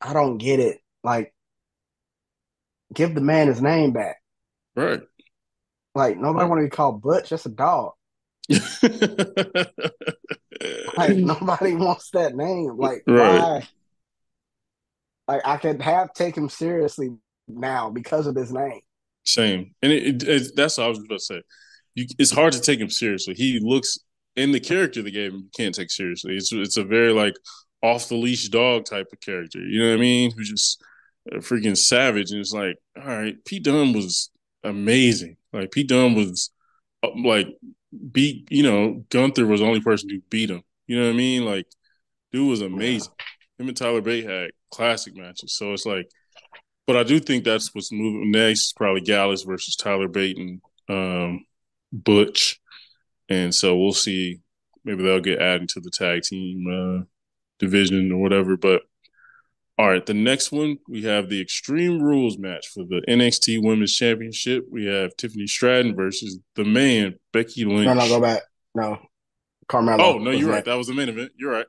I don't get it. Like, give the man his name back. Right. Like nobody want to be called Butch. that's a dog. like nobody wants that name. Like right. why? Like I could have take him seriously now because of his name. Same, and it, it, it, that's what I was about to say. You, it's hard to take him seriously. He looks in the character they gave him. You can't take seriously. It's it's a very like off the leash dog type of character. You know what I mean? Who's just a freaking savage. And it's like, all right, Pete Dunne was amazing. Like Pete Dunne was uh, like beat. You know, Gunther was the only person who beat him. You know what I mean? Like, dude was amazing. Him and Tyler Bate had classic matches. So it's like, but I do think that's what's moving next. Probably Gallus versus Tyler Bate and um, Butch. And so we'll see. Maybe they'll get added to the tag team uh, division or whatever. But all right, the next one we have the Extreme Rules match for the NXT Women's Championship. We have Tiffany Stratton versus the man Becky Lynch. No, no, go back. No, Carmella. Oh no, you're right. That was the main event. You're right.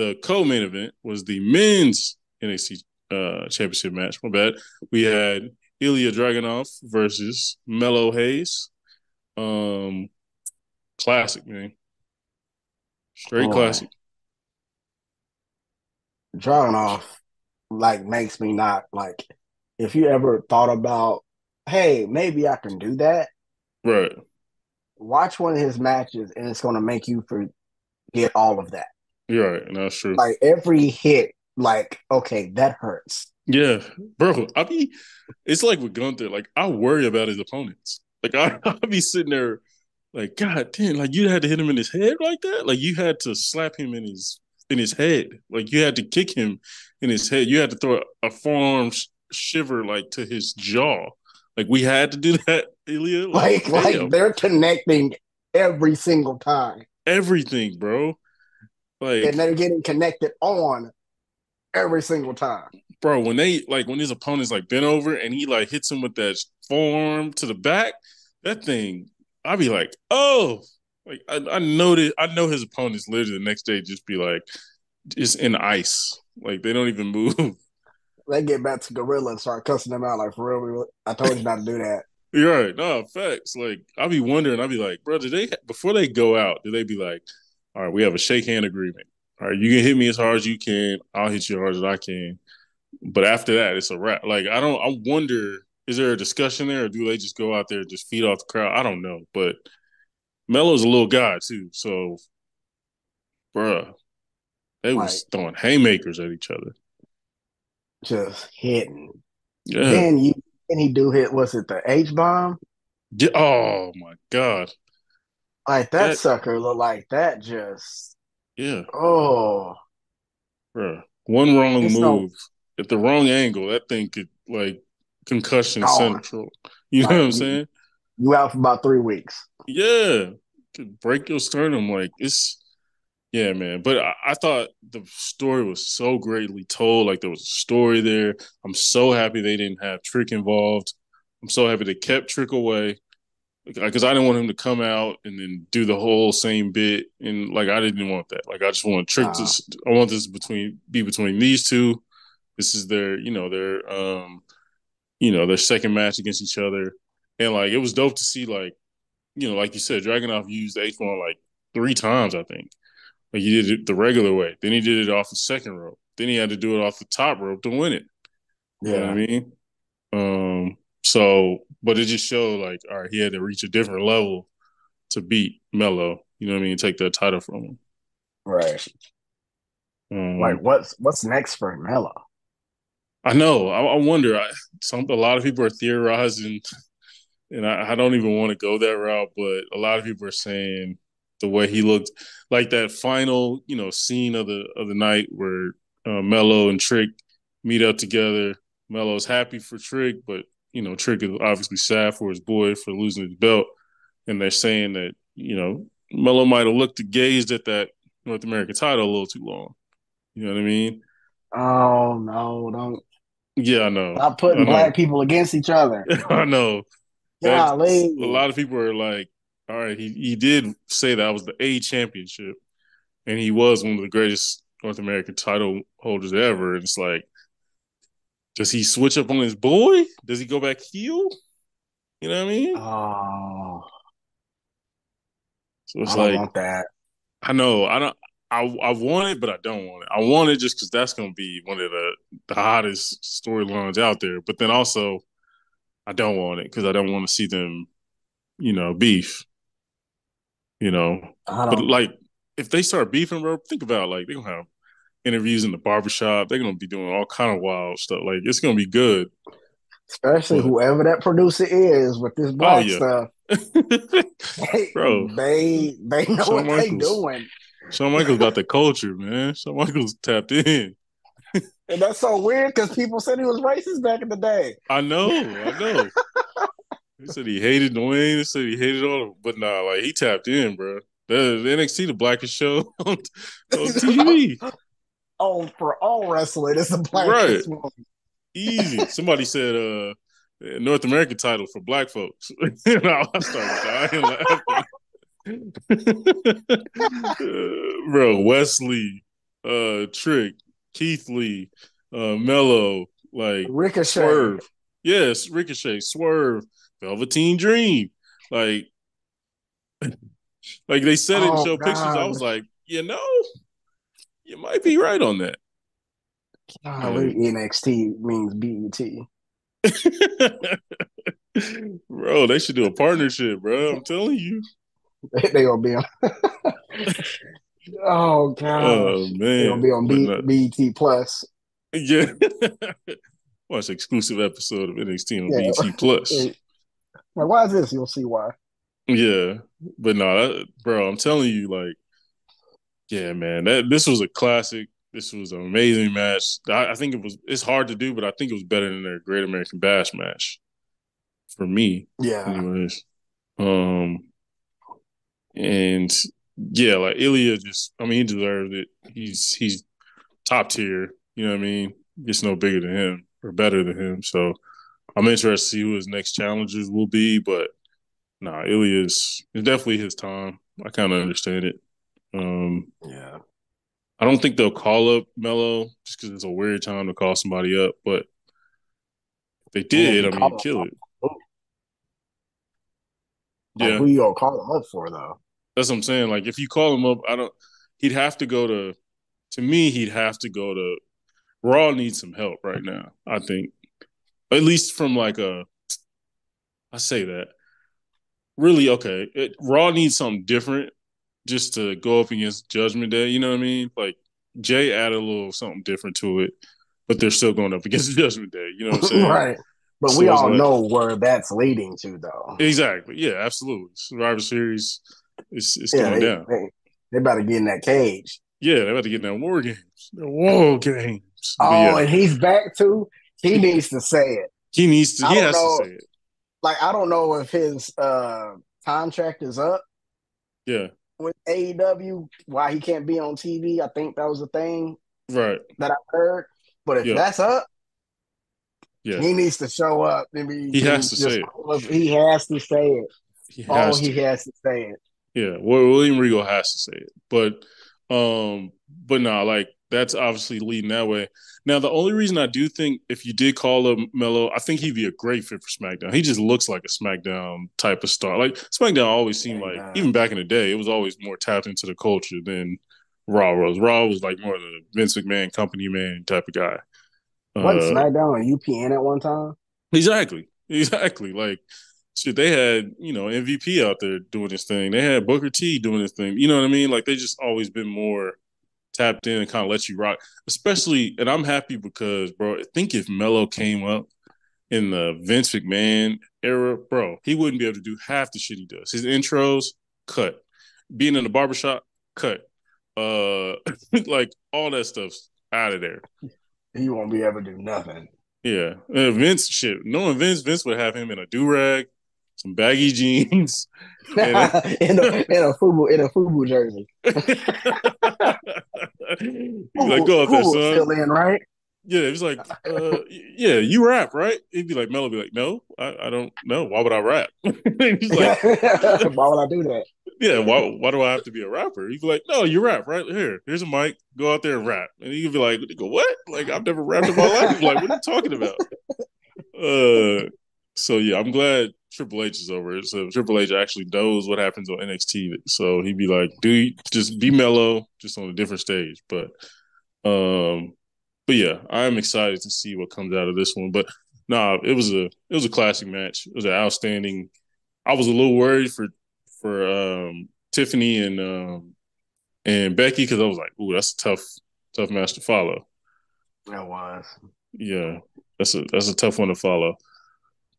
The co-main event was the men's NXT uh, Championship match. My bad. We had Ilya Dragunov versus Melo Hayes. Um, classic, man. Straight classic. Dragunov like makes me not like if you ever thought about, hey, maybe I can do that. Right. Watch one of his matches and it's gonna make you forget all of that. You're right, that's true. Like every hit, like, okay, that hurts. Yeah, bro. I be it's like with Gunther, like I worry about his opponents. Like I I be sitting there like, God damn, like you had to hit him in his head like that? Like you had to slap him in his in his head. Like you had to kick him in his head. You had to throw a forearm sh- shiver like to his jaw. Like we had to do that, Ilya. Like, like, like they're connecting every single time. Everything, bro. Like and they're getting connected on every single time. Bro, when they like when his opponent's like bent over and he like hits him with that forearm to the back, that thing, I'd be like, oh, like I, I know that I know his opponents literally the next day just be like just in ice. Like they don't even move. They get back to Gorilla and start cussing them out like for real. I told you not to do that. You're right. No, facts. Like I'll be wondering, I'll be like, bro, did they before they go out, do they be like, all right, we have a shake hand agreement. All right, you can hit me as hard as you can. I'll hit you as hard as I can. But after that, it's a wrap. Like I don't. I wonder, is there a discussion there, or do they just go out there and just feed off the crowd? I don't know. But Melo's a little guy too, so, bruh, they like, was throwing haymakers at each other, just hitting. Yeah. Then you and he do hit. Was it the H bomb? Yeah. Oh my god! Like that, that sucker look like that. Just yeah. Oh, bruh. One wrong it's move no, at the wrong angle, that thing could like concussion oh. central. You like, know what I'm saying? You out for about three weeks. Yeah, could break your sternum. Like it's yeah, man. But I, I, thought the story was so greatly told. Like there was a story there. I'm so happy they didn't have Trick involved. I'm so happy they kept Trick away because I didn't want him to come out and then do the whole same bit. And like I didn't want that. Like I just want to Trick uh, to. I want this between be between these two. This is their, you know, their, um, you know, their second match against each other, and like it was dope to see, like, you know, like you said, Dragunov used the H one like three times, I think. Like he did it the regular way. Then he did it off the second rope. Then he had to do it off the top rope to win it. You yeah. know what I mean? Um, so but it just showed like, all right, he had to reach a different level to beat Melo. You know what I mean? Take that title from him. Right. Um, like what's what's next for Melo? I know. I, I wonder. I, some a lot of people are theorizing, and I, I don't even want to go that route. But a lot of people are saying the way he looked, like that final, you know, scene of the of the night where uh, Melo and Trick meet up together. Melo's happy for Trick, but you know, Trick is obviously sad for his boy for losing his belt, and they're saying that you know Melo might have looked to gazed at that North American title a little too long. You know what I mean? Oh no! Don't. Yeah, I know. Stop putting black people against each other. I know. Golly. A lot of people are like, all right, he, he did say that was the A championship, and he was one of the greatest North American title holders ever. And it's like, does he switch up on his boy? Does he go back heel? You know what I mean? Oh. So it's I like that. I know. I don't. I I want it, but I don't want it. I want it just because that's going to be one of the the hottest storylines out there. But then also, I don't want it because I don't want to see them, you know, beef. You know, but like if they start beefing, bro, think about it, like they're gonna have interviews in the barbershop. They're gonna be doing all kind of wild stuff. Like it's gonna be good. Especially but, whoever that producer is with this oh, black oh, yeah. stuff. they, Bro, they they know Shawn what they doing. Shawn Michaels got the culture, man. Shawn Michaels tapped in. and that's so weird because people said he was racist back in the day. I know, I know. he said he hated Dwayne. He said he hated all of them. But nah, like he tapped in, bro. The, the NXT, the blackest show on, on TV oh, for all wrestling, it's a black right. Easy. Somebody said uh North American title for black folks. you know, I started dying Bro, Wes Lee, uh, Trick, Keith Lee, uh, Melo, like Ricochet. Swerve. Yes, Ricochet, Swerve, Velveteen Dream. Like, like they said oh, in show God. pictures. I was like, you know, you might be right on that. Golly, NXT means BET. bro, they should do a partnership, bro. I'm telling you. they gonna be on. oh god. Oh man. They gonna be on B- BET Plus. Yeah. Watch exclusive episode of NXT on yeah. BET Plus. Like, why is this? You'll see why. Yeah, but no, bro, I'm telling you, like, yeah, man, that this was a classic. This was an amazing match. I, I, think it was. It's hard to do, but I think it was better than their Great American Bash match for me. Yeah. Anyways, um, and yeah, like Ilya just. I mean, he deserved it. He's he's top tier. You know what I mean? It's no bigger than him or better than him. So I'm interested to see who his next challengers will be. But nah, Ilya's it's definitely his time. I kind of understand it. Um, yeah. I don't think they'll call up Melo just because it's a weird time to call somebody up, but if they did, I mean, kill it. Yeah. who you gonna call him up for though? That's what I'm saying. Like if you call him up, I don't. He'd have to go to. To me, he'd have to go to. Raw needs some help right now. I think, at least from like a. I say that. Really, okay. It, Raw needs something different just to go up against Judgment Day. You know what I mean? Like Jay added a little something different to it, but they're still going up against Judgment Day. You know what I'm saying? right. But so we all like, know where that's leading to, though. Exactly. Yeah, absolutely. Survivor Series is, is yeah, going they, down. They, they about to get in that cage. Yeah, they're about to get in that war games. The war games. Oh, yeah. and he's back too. He needs to say it. He needs to. He has know, to say it. Like I don't know if his uh contract is up. Yeah with AEW why he can't be on TV. I think that was the thing, right? That I heard. But if that's up, yeah, he needs to show up. Be, he has to say it. He has to say it. He oh, he has to say it. Yeah, well, William Regal has to say it, but um, but nah, like that's obviously leading that way. Now, the only reason I do think if you did call him Melo, I think he'd be a great fit for SmackDown. He just looks like a SmackDown type of star. Like SmackDown always seemed like, even back in the day, it was always more tapped into the culture than Raw was. Raw was like more the Vince McMahon company man type of guy. Wasn't uh, SmackDown on UPN at one time? Exactly, exactly. Like shit, they had you know MVP out there doing this thing. They had Booker T doing this thing. You know what I mean? Like they just always been more tapped in and kind of let you rock. Especially, and I'm happy because, bro, I think if Melo came up in the Vince McMahon era, bro, he wouldn't be able to do half the shit he does. His intros, cut. Being in the barbershop, cut. Uh like all that stuff's out of there. He won't be able to do nothing. Yeah. Uh, Vince shit. Knowing Vince, Vince would have him in a do-rag, some baggy jeans, in a in a Fubu in a Fubu jersey. like, go out there, son. Still in, right? Yeah, he's like, uh, yeah, you rap, right? He'd be like, Melo be like, no, I, I don't know. Why would I rap? he's like, why would I do that? Yeah, why, why do I have to be a rapper? He'd be like, no, you rap, right? Here, here's a mic. Go out there and rap. And he'd be like, go, what? Like, I've never rapped in my life. He'd like, what are you talking about? Uh, so yeah, I'm glad Triple H is over. So Triple H actually knows what happens on NXT. So he'd be like, "Do just be mellow, just on a different stage." But, um, but yeah, I'm excited to see what comes out of this one. But nah, it was a it was a classic match. It was an outstanding. I was a little worried for for um, Tiffany and um, and Becky because I was like, "Ooh, that's a tough tough match to follow." That was. Yeah, that's a that's a tough one to follow.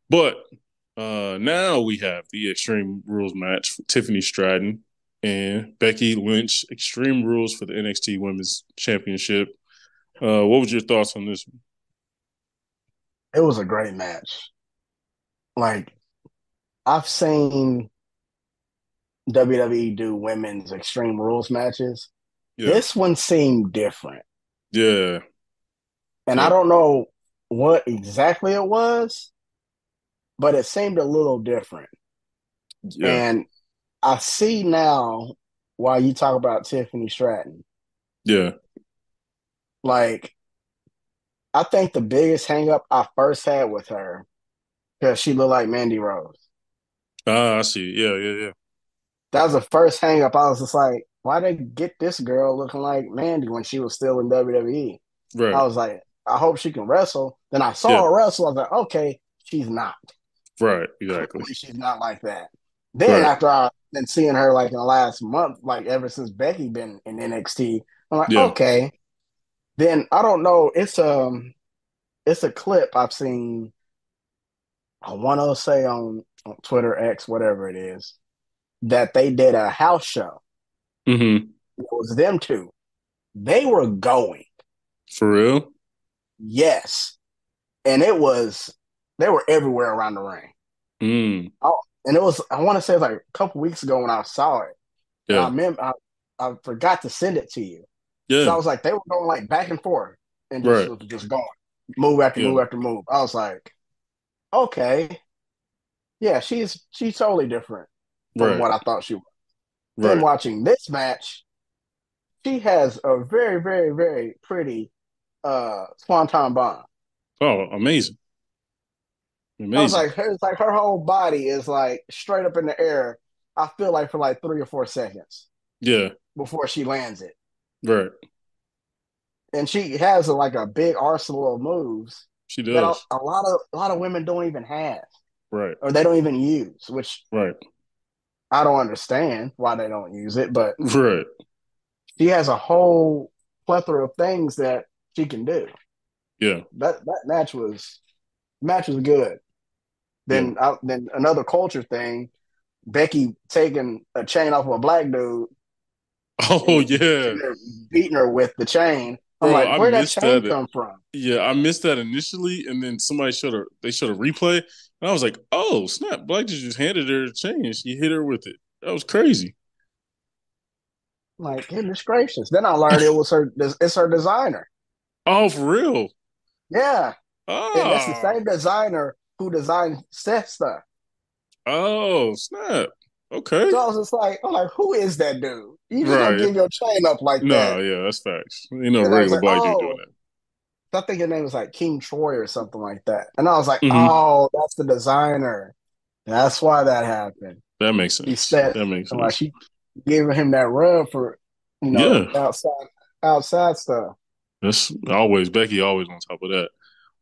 But uh, now we have the Extreme Rules match Tiffany Stratton and Becky Lynch. Extreme Rules for the NXT Women's Championship. Uh, what was your thoughts on this one? It was a great match. Like I've seen WWE do women's Extreme Rules matches. Yeah. This one seemed different. Yeah. And yeah. I don't know what exactly it was, but it seemed a little different. Yeah. And I see now why you talk about Tiffany Stratton. Yeah. Like, I think the biggest hangup I first had with her because she looked like Mandy Rose. Ah, uh, I see. Yeah, yeah, yeah. That was the first hang up. I was just like, why they get this girl looking like Mandy when she was still in WWE? Right. I was like, I hope she can wrestle. Then I saw yeah. her wrestle. I was like, okay, she's not. Right, exactly. She's not like that. Then right. after I been seeing her like in the last month, like ever since Becky been in NXT, I'm like, yeah. okay. Then I don't know. It's um, it's a clip I've seen. I want to say on, on Twitter X, whatever it is, that they did a house show. Mm-hmm. It was them two. They were going for real. Yes, and it was they were everywhere around the ring. Mm. Oh, and it was I want to say like a couple weeks ago when I saw it. Yeah, I remember I, I forgot to send it to you. Yeah, so I was like they were going like back and forth and just right. just going move after yeah. move after move. I was like, okay, yeah, she's she's totally different from right. what I thought she was. Right. Then watching this match, she has a very very very pretty uh swanton bomb. Oh, amazing! Amazing. I was like, it's like her whole body is like straight up in the air. I feel like for like three or four seconds. Yeah. Before she lands it. Right. And she has a, like a big arsenal of moves. She does. A, a, lot of a lot of women don't even have. Right. Or they don't even use, which right. I don't understand why they don't use it, but right. She has a whole plethora of things that she can do. Yeah. That that match was match was good. Then yeah. then another culture thing, Becky taking a chain off of a black dude. Oh yeah, beating her with the chain. I'm Bro, like, where that chain that. come from? Yeah, I missed that initially, and then somebody showed her. They showed a replay, and I was like, "Oh snap!" Black just handed her a chain, and she hit her with it. That was crazy. Like goodness gracious! Then I learned it was her. It's her designer. Oh, for real? Yeah. Oh. And it's the ah. same designer who designed Seth stuff. Oh, snap. Okay. So I was just like, I'm like, who is that dude? You just right. don't give your chain up like no, that. No, yeah, that's facts. You know, regular like, black oh. dude doing that. I think your name was like King Troy or something like that. And I was like, mm-hmm. oh, that's the designer. That's why that happened. That makes sense. He said that makes sense. Like she giving him that rub for you know yeah. outside outside stuff. That's always Becky always on top of that.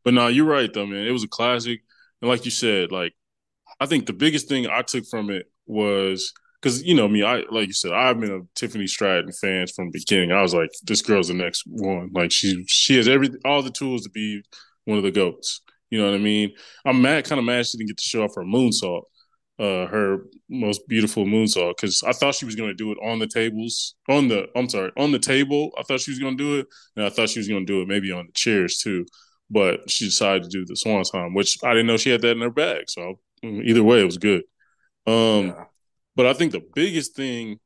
But no, you're right though, man. It was a classic. And like you said, like I think the biggest thing I took from it was because you know me, I like you said, I've been a Tiffany Stratton fan from the beginning. I was like, this girl's the next one. Like she she has every all the tools to be one of the goats. You know what I mean? I'm mad, kind of mad she didn't get to show off her moonsault, uh, her most beautiful moonsault, because I thought she was going to do it on the tables, on the I'm sorry, on the table. I thought she was going to do it, and I thought she was going to do it maybe on the chairs too but she decided to do the swanton, which I didn't know she had that in her bag. So either way, it was good. Um, yeah. But I think the biggest thing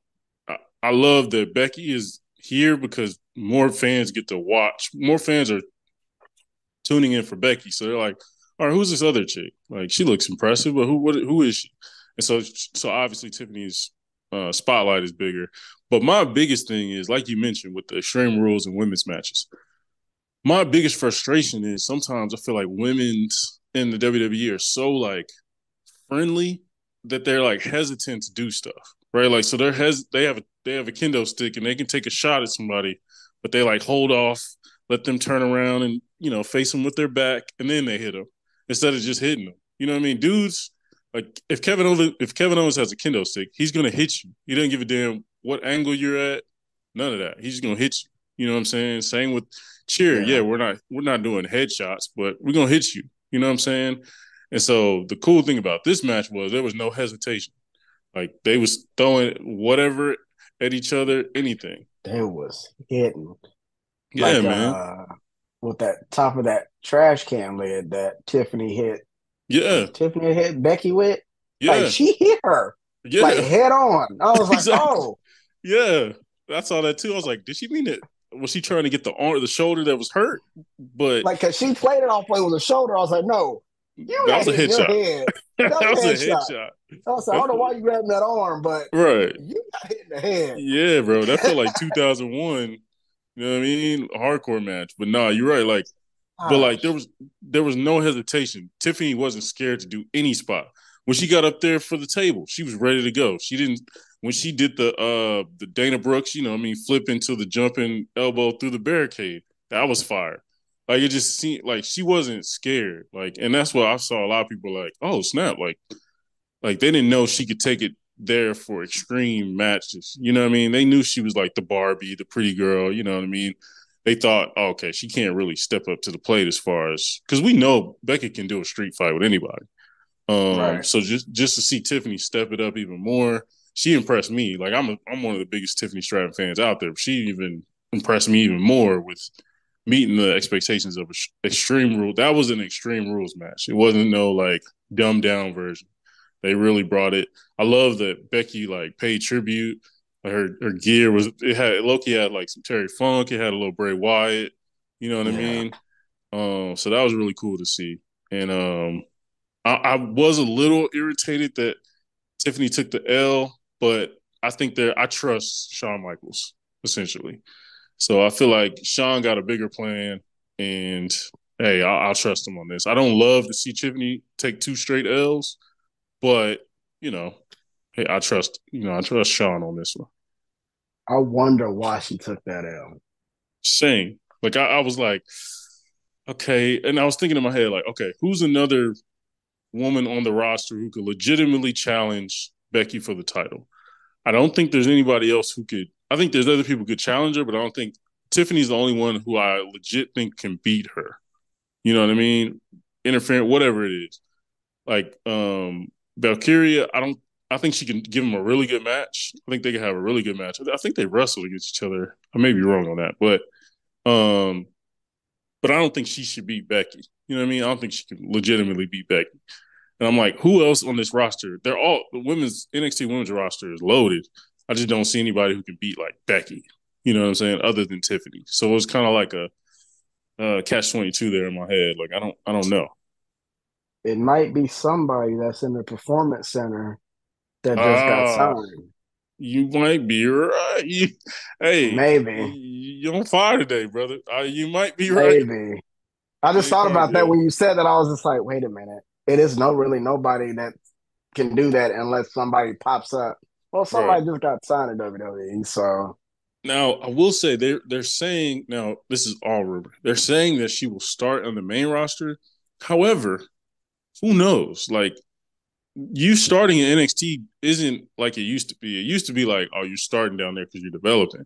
I, I love that Becky is here because more fans get to watch. More fans are tuning in for Becky, so they're like, "All right, who's this other chick? Like, she looks impressive, but who? What? Who is she?" And so, so obviously Tiffany's uh, spotlight is bigger. But my biggest thing is, like you mentioned, with the Extreme Rules and women's matches my biggest frustration is sometimes I feel like women's in the WWE are so like friendly that they're like hesitant to do stuff, right? Like so they're hes they have a they have a kendo stick and they can take a shot at somebody, but they like hold off, let them turn around and you know face them with their back, and then they hit them instead of just hitting them. You know what I mean? Dudes like if Kevin Owens if Kevin Owens has a kendo stick, he's gonna hit you. He doesn't give a damn what angle you're at, none of that. He's just gonna hit you. You know what I'm saying? Same with cheer. Yeah. yeah, we're not we're not doing headshots, but we're gonna hit you. You know what I'm saying? And so the cool thing about this match was there was no hesitation. Like they was throwing whatever at each other, anything. They was hitting. Yeah, like, man. Uh, with that top of that trash can lid that Tiffany hit. Yeah. Tiffany hit Becky with. Yeah. Like she hit her. Yeah. Like head on. I was like, oh. Yeah. I saw that too. I was like, did she mean it was she trying to get the arm, the shoulder that was hurt? But like, cause she played it off was a shoulder. I was like, no, you that was a headshot. That, that was a headshot. I was like, I don't know why you grabbing that arm, but right, you got hit in the head. Yeah, bro, that felt like 2001. You know what I mean? Hardcore match, but nah, you're right. Like but ah. like there was there was no hesitation. Tiffany wasn't scared to do any spot. When she got up there for the table, she was ready to go. She didn't when she did the uh the Dana Brooks, you know, I mean, flip into the jumping elbow through the barricade. That was fire. Like it just seemed like she wasn't scared. Like, and that's what I saw a lot of people like, oh snap, like like they didn't know she could take it there for extreme matches. You know what I mean? They knew she was like the Barbie, the pretty girl, you know what I mean? They thought, oh, okay, she can't really step up to the plate as far as because we know Becky can do a street fight with anybody. Um, right. so just just to see Tiffany step it up even more, she impressed me. Like I'm a, I'm one of the biggest Tiffany Stratton fans out there. She even impressed me even more with meeting the expectations of Extreme Rule. That was an Extreme Rules match. It wasn't no like dumbed down version. They really brought it. I love that Becky like paid tribute. Her her gear was it had Loki had like some Terry Funk. It had a little Bray Wyatt. You know what yeah. I mean? Um, so that was really cool to see. And um, I, I was a little irritated that Tiffany took the L, but I think that I trust Shawn Michaels essentially. So I feel like Shawn got a bigger plan, and hey, I'll, I'll, trust him on this. I don't love to see Tiffany take two straight L's, but you know, hey, I trust you know I trust Shawn on this one. I wonder why she took that L. Same. Like I, I was like, okay, and I was thinking in my head like, okay, who's another woman on the roster who could legitimately challenge Becky for the title? I don't think there's anybody else who could I think there's other people could challenge her, but I don't think Tiffany's the only one who I legit think can beat her. You know what I mean? Interference, whatever it is. Like um Valkyria, I don't I think she can give them a really good match. I think they can have a really good match. I think they wrestled against each other. I may be wrong on that, but um but I don't think she should beat Becky. You know what I mean? I don't think she can legitimately beat Becky. And I'm like, who else on this roster? They're all the women's NXT women's roster is loaded. I just don't see anybody who can beat like Becky. You know what I'm saying? Other than Tiffany. So it was kind of like a uh, catch twenty two there in my head. Like I don't I don't know. It might be somebody that's in the performance center that just uh, got ah, signed. You might be right. You, hey, maybe you're on fire today, brother. Uh, you might be right. Maybe. I just thought about that when you said that. I was just like, wait a minute. It is no really nobody that can do that unless somebody pops up well, somebody right. just got signed to WWE, so now I will say they're they're saying now this is all rumor. They're saying that she will start on the main roster. However, who knows? Like you starting in NXT isn't like it used to be. It used to be like, oh, you're starting down there because you're developing.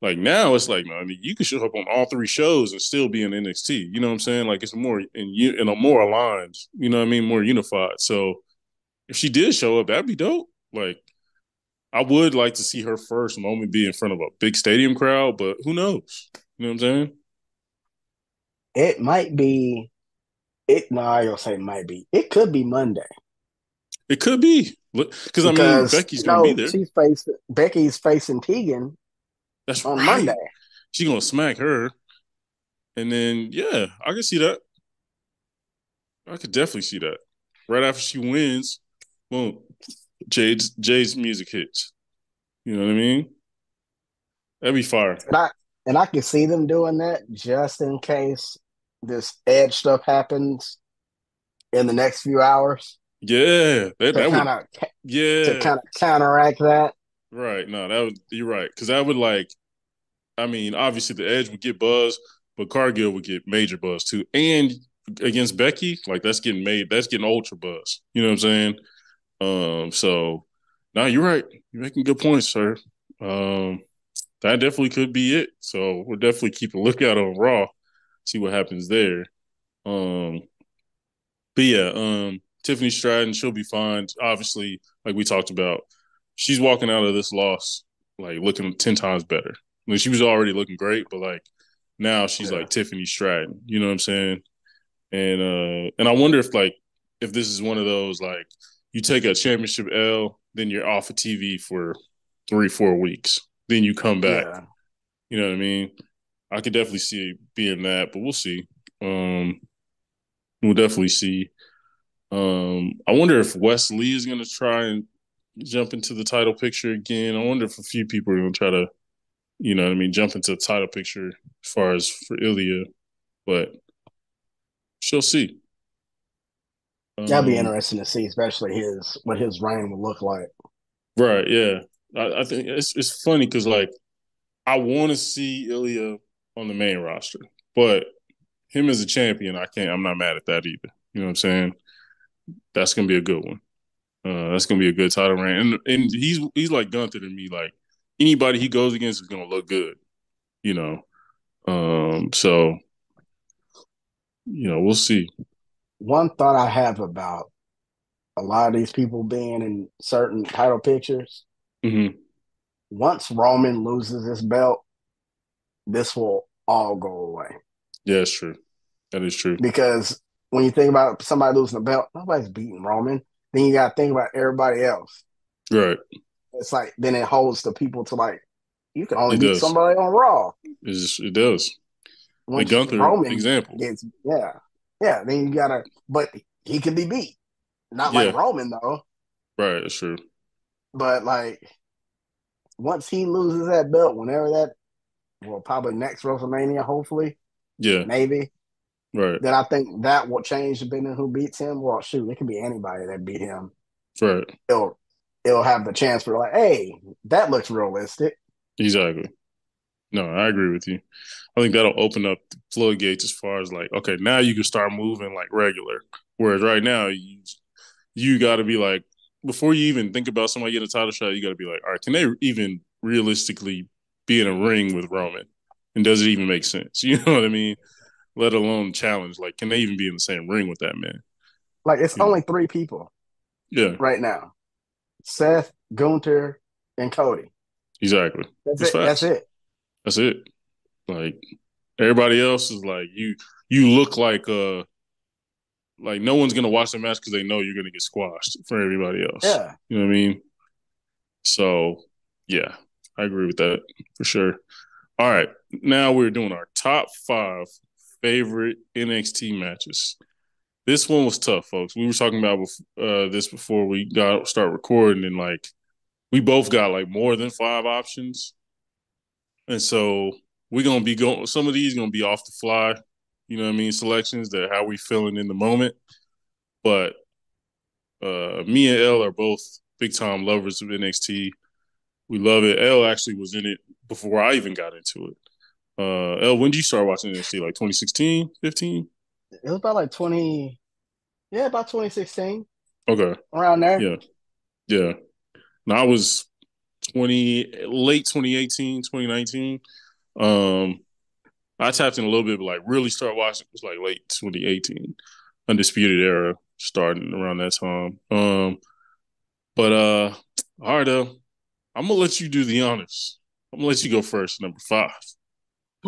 Like now, it's like, I mean, you can show up on all three shows and still be in NXT. You know what I'm saying? Like it's more in you and a more aligned. You know what I mean? More unified. So if she did show up, that'd be dope. Like I would like to see her first moment be in front of a big stadium crowd, but who knows? You know what I'm saying? It might be. It no, I don't say it might be. It could be Monday. It could be because I mean Becky's gonna be there. She's facing Becky's facing Tegan. That's on right. Monday. She's gonna smack her, and then yeah, I can see that. I could definitely see that. Right after she wins, boom, Jade's Jade's music hits. You know what I mean? That'd be fire. And I, and I can see them doing that just in case this edge stuff happens in the next few hours. Yeah, that, that kind of yeah to kind of counteract that. Right. No, that would you're right because that would like, I mean, obviously the edge would get buzz, but Cargill would get major buzz too, and against Becky, like that's getting made, that's getting ultra buzz. You know what I'm saying? Um, so now you're right. You're making good points, sir. Um, that definitely could be it. So we'll definitely keep a lookout on Raw, see what happens there. Um, but yeah, um, Tiffany Stratton, she'll be fine. Obviously, like we talked about, she's walking out of this loss like looking ten times better. I mean, she was already looking great, but like now she's yeah. like Tiffany Stratton. You know what I'm saying? And uh, and I wonder if like if this is one of those like you take a championship L, then you're off of TV for three, four weeks. Then you come back. Yeah. You know what I mean? I could definitely see it being that, but we'll see. Um, we'll definitely see. Um, I wonder if Wes Lee is going to try and jump into the title picture again. I wonder if a few people are going to try to, you know what I mean, jump into the title picture as far as for Ilya. But she'll see. That'd be um, interesting to see, especially his what his reign would look like. Right. Yeah. I, I think it's it's funny because like I want to see Ilya on the main roster, but him as a champion, I can't. I'm not mad at that either. You know what I'm saying? That's gonna be a good one. Uh, that's gonna be a good title reign, and and he's he's like Gunther to me. Like anybody he goes against is gonna look good. You know, um, so you know we'll see. One thought I have about a lot of these people being in certain title pictures. Mm-hmm. Once Roman loses his belt, this will all go away. Yeah, it's true. That is true. Because when you think about somebody losing a belt, nobody's beating Roman. Then you got to think about everybody else. Right. It's like then it holds the people to like you can only beat somebody on Raw. It's, it does. Once the Gunther Roman example. Gets, yeah, yeah. Then you gotta, but he can be beat. Not yeah. like Roman though. Right. It's true. But like once he loses that belt, whenever that, well, probably next WrestleMania, hopefully. Yeah. Maybe. Right. Then I think that will change depending on who beats him. Well, shoot, it could be anybody that beat him. Right. It'll it'll have the chance for like, hey, that looks realistic. Exactly. No, I agree with you. I think that'll open up the floodgates as far as like, okay, now you can start moving like regular. Whereas right now, you you got to be like, before you even think about somebody getting a title shot, you got to be like, all right, can they even realistically be in a ring with Roman? And does it even make sense? You know what I mean? Let alone challenge. Like, can they even be in the same ring with that man? Like, it's only three people. Yeah. Right now Seth, Gunther, and Cody. Exactly. That's, it. That's it. That's it. Like, everybody else is like, you you look like uh like no one's gonna watch the match because they know you're gonna get squashed for everybody else. Yeah, you know what I mean. So yeah, I agree with that for sure. All right, now we're doing our top five favorite NXT matches. This one was tough, folks. We were talking about uh, this before we got start recording, and like we both got like more than five options, and so we're gonna be going. Some of these gonna be off the fly you know what I mean, selections that how we feeling in the moment. But uh, me and L are both big time lovers of NXT. We love it. L actually was in it before I even got into it. Uh, L, when did you start watching NXT? Like 2016, 15? It was about like 20, yeah, about 2016. Okay. Around there. Yeah. Yeah. Now I was 20, late 2018, 2019. Um, I tapped in a little bit, but like really start watching it was like late 2018, Undisputed Era starting around that time. Um, but uh, all right, uh, I'm gonna let you do the honors. I'm gonna let you go first, number five.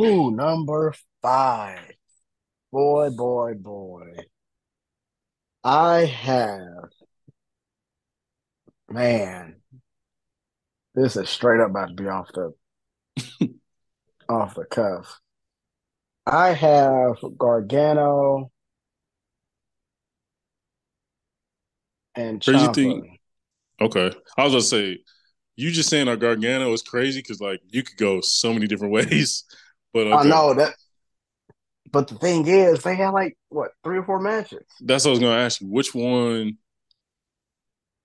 Ooh, number five. Boy, boy, boy. I have man. This is straight up about to be off the off the cuff. I have Gargano and Crazy Ciampa. thing. Okay, I was gonna say you just saying our Gargano is crazy because like you could go so many different ways. But okay. I know that. But the thing is, they had like what three or four matches. That's what I was gonna ask you. Which one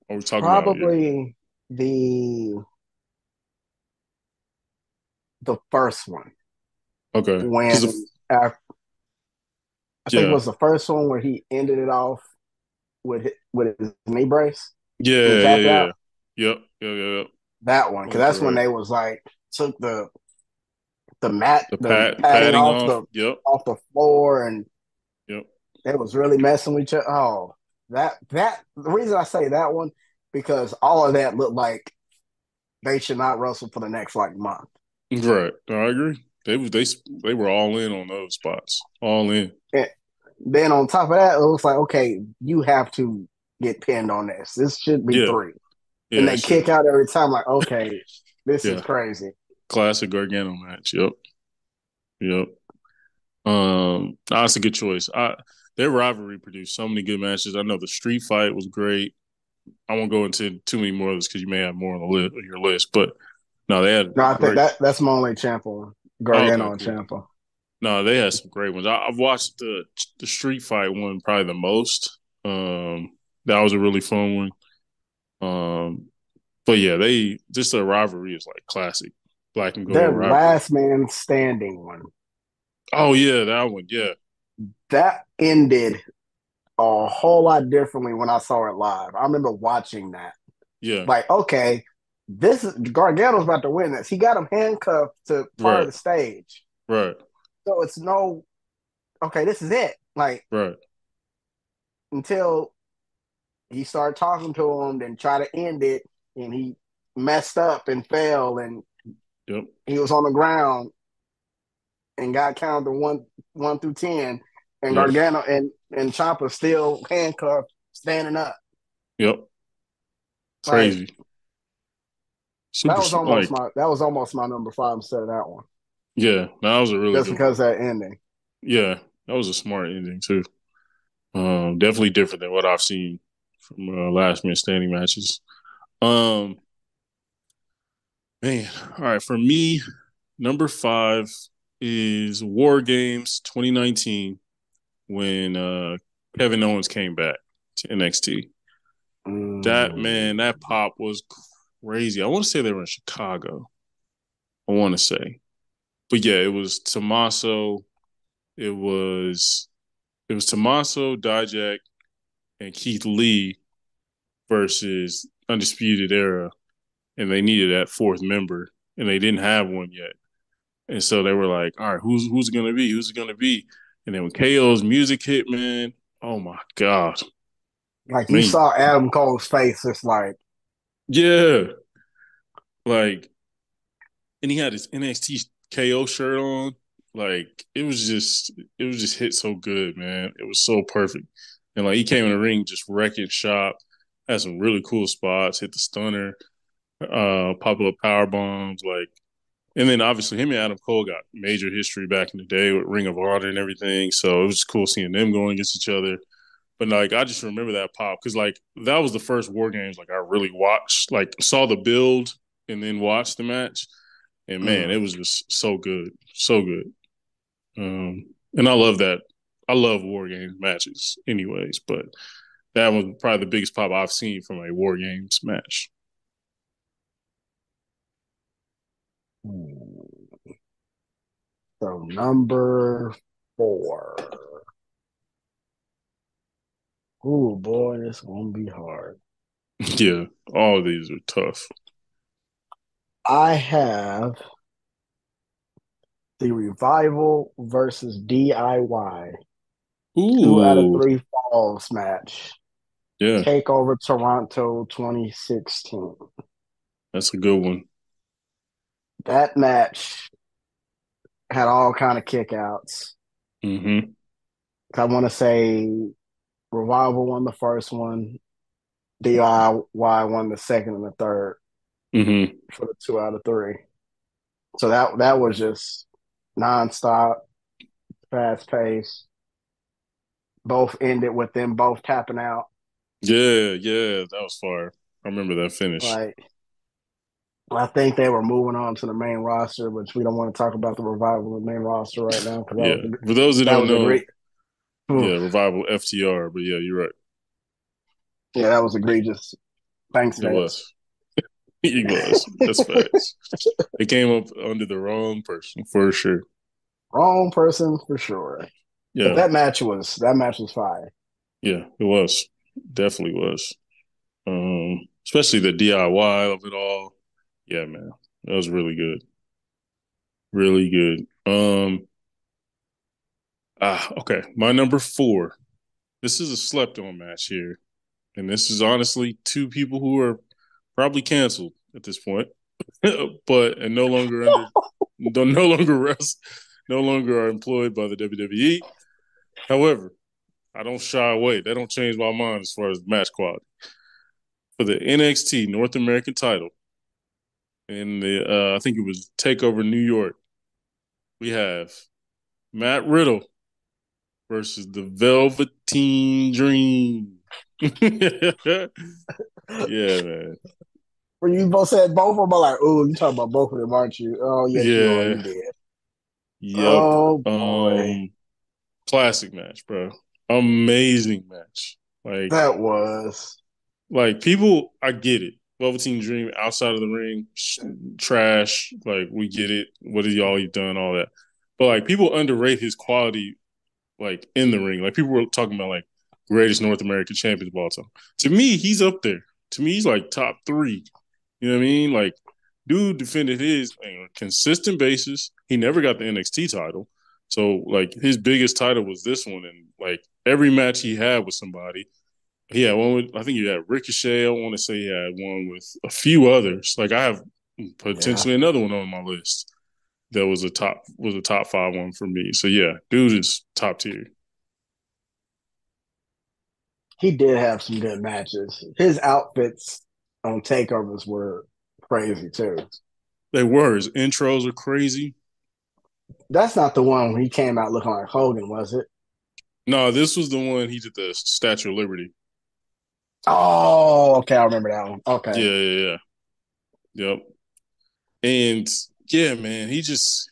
are we talking Probably about? Probably the the first one. Okay. When after, I think it was the first one where he ended it off with with his knee brace. Yeah, yeah, yeah. Yep, yep, yep. That one, because that's when they was like took the the mat, the, the pad, padding off, off, the yep. off the floor, and yep, it was really messing with you. Oh, that that the reason I say that one because all of that looked like they should not wrestle for the next like month. Right, I agree. They was they they were all in on those spots, all in. And then on top of that, it was like, okay, you have to get pinned on this. This should be yeah. three, yeah, and they kick out every time. Like, okay, this yeah. is crazy. Classic Gargano match. Yep, yep. Um, that's a good choice. I their rivalry produced so many good matches. I know the street fight was great. I won't go into too many more of this because you may have more on the list on your list, but no, they had. No, I think that that's my only champion. Gargano oh, okay, and Ciampa. No, they had some great ones. I, have watched the the street fight one probably the most. Um, that was a really fun one. Um, but yeah, they just the rivalry is like classic. Black and gold. Their last man standing one. Oh yeah, that one. Yeah, that ended a whole lot differently when I saw it live. I remember watching that. Yeah, like okay, this is Gargano's about to win this. He got him handcuffed to part right. of the stage. Right. So it's no okay, this is it. Like right. Until he started talking to him, then try to end it, and he messed up and fell and yep. he was on the ground and got counted one one through ten. And yes. Gargano and, and Ciampa still handcuffed, standing up. Yep. Crazy. Like, Super, that was almost like, my that was almost my number five instead of that one. Yeah, that was a really just because that ending. Yeah, that was a smart ending too. Um, definitely different than what I've seen from uh, last man standing matches. Um, man, all right, for me, number five is War Games 2019 when uh, Kevin Owens came back to NXT. Mm. That man, that pop was crazy. I want to say they were in Chicago. I want to say, but yeah, it was Tommaso. It was it was Tommaso, Dijak, and Keith Lee versus Undisputed Era, and they needed that fourth member, and they didn't have one yet. And so they were like, "All right, who's who's it gonna be? Who's it gonna be?" And then when KO's music hit, man, oh my god! Like you saw Adam Cole's face, it's like, yeah. Like, and he had his NXT KO shirt on. Like, it was just, it was just hit so good, man. It was so perfect. And like, he came in the ring just wrecking shop, had some really cool spots, hit the stunner, uh, pop up power bombs, like, and then obviously him and Adam Cole got major history back in the day with Ring of Honor and everything. So it was cool seeing them going against each other. But like I just remember that pop because like that was the first War Games like I really watched, like saw the build and then watched the match, and man, mm. it was just so good, so good. Um, and I love that. I love War Games matches, anyways. But that was probably the biggest pop I've seen from a War Games match. So number four. Oh boy, this gonna be hard. Yeah, all these are tough. I have the revival versus DIY. Ooh. Two out of three falls match. Yeah. Take over Toronto 2016. That's a good one. That match had all kind of kickouts. Mm-hmm. I want to say Revival won the first one, DIY won the second and the 3rd mm-hmm. for the two out of three. So that that was just nonstop, fast pace. Both ended with them both tapping out. Yeah, yeah, that was far. I remember that finish. Like, I think they were moving on to the main roster, which we don't want to talk about the revival of the main roster right now. Yeah, was, for those that, that don't know, great, yeah, revival FTR. But yeah, you're right. Yeah, that was egregious. Thanks, it was. he was. That's facts. it came up under the wrong person for sure. Wrong person for sure. Yeah, but that match was that match was fire. Yeah, it was. Definitely was. Um, especially the DIY of it all. Yeah, man, that was really good. Really good. Um, Ah, okay. My number four. This is a slept on match here. And this is honestly two people who are probably canceled at this point. but and no longer under no longer rest, no longer are employed by the WWE. However, I don't shy away. They don't change my mind as far as match quality. For the NXT North American title, in the uh, I think it was Takeover New York, we have Matt Riddle versus the Velveteen Dream. yeah, man. When you both said both of them, I'm like, oh, you talking about both of them, aren't you? Oh, yes, yeah, you, did. Yep. Oh, um, classic match, bro. Amazing match. Like that was like people. I get it. Velveteen Dream outside of the ring, sh- trash. Like we get it. What have y'all done? All that. But like people underrate his quality, like in the ring. Like people were talking about like greatest North American champions of all time. To me, he's up there. To me, he's like top three. You know what I mean? Like, dude defended his on a consistent basis. He never got the NXT title. So like his biggest title was this one, and like every match he had with somebody, he had one with I think he had Ricochet. I want to say he had one with a few others. Like I have potentially yeah. another one on my list that was a top was a top five one for me. So yeah, dude is top tier. He did have some good matches. His outfits on takeovers were crazy too. They were. His intros are crazy. That's not the one when he came out looking like Hogan, was it? No, this was the one he did the Statue of Liberty. Oh, okay, I remember that one. Okay. Yeah, yeah, yeah. Yep. And yeah, man, he just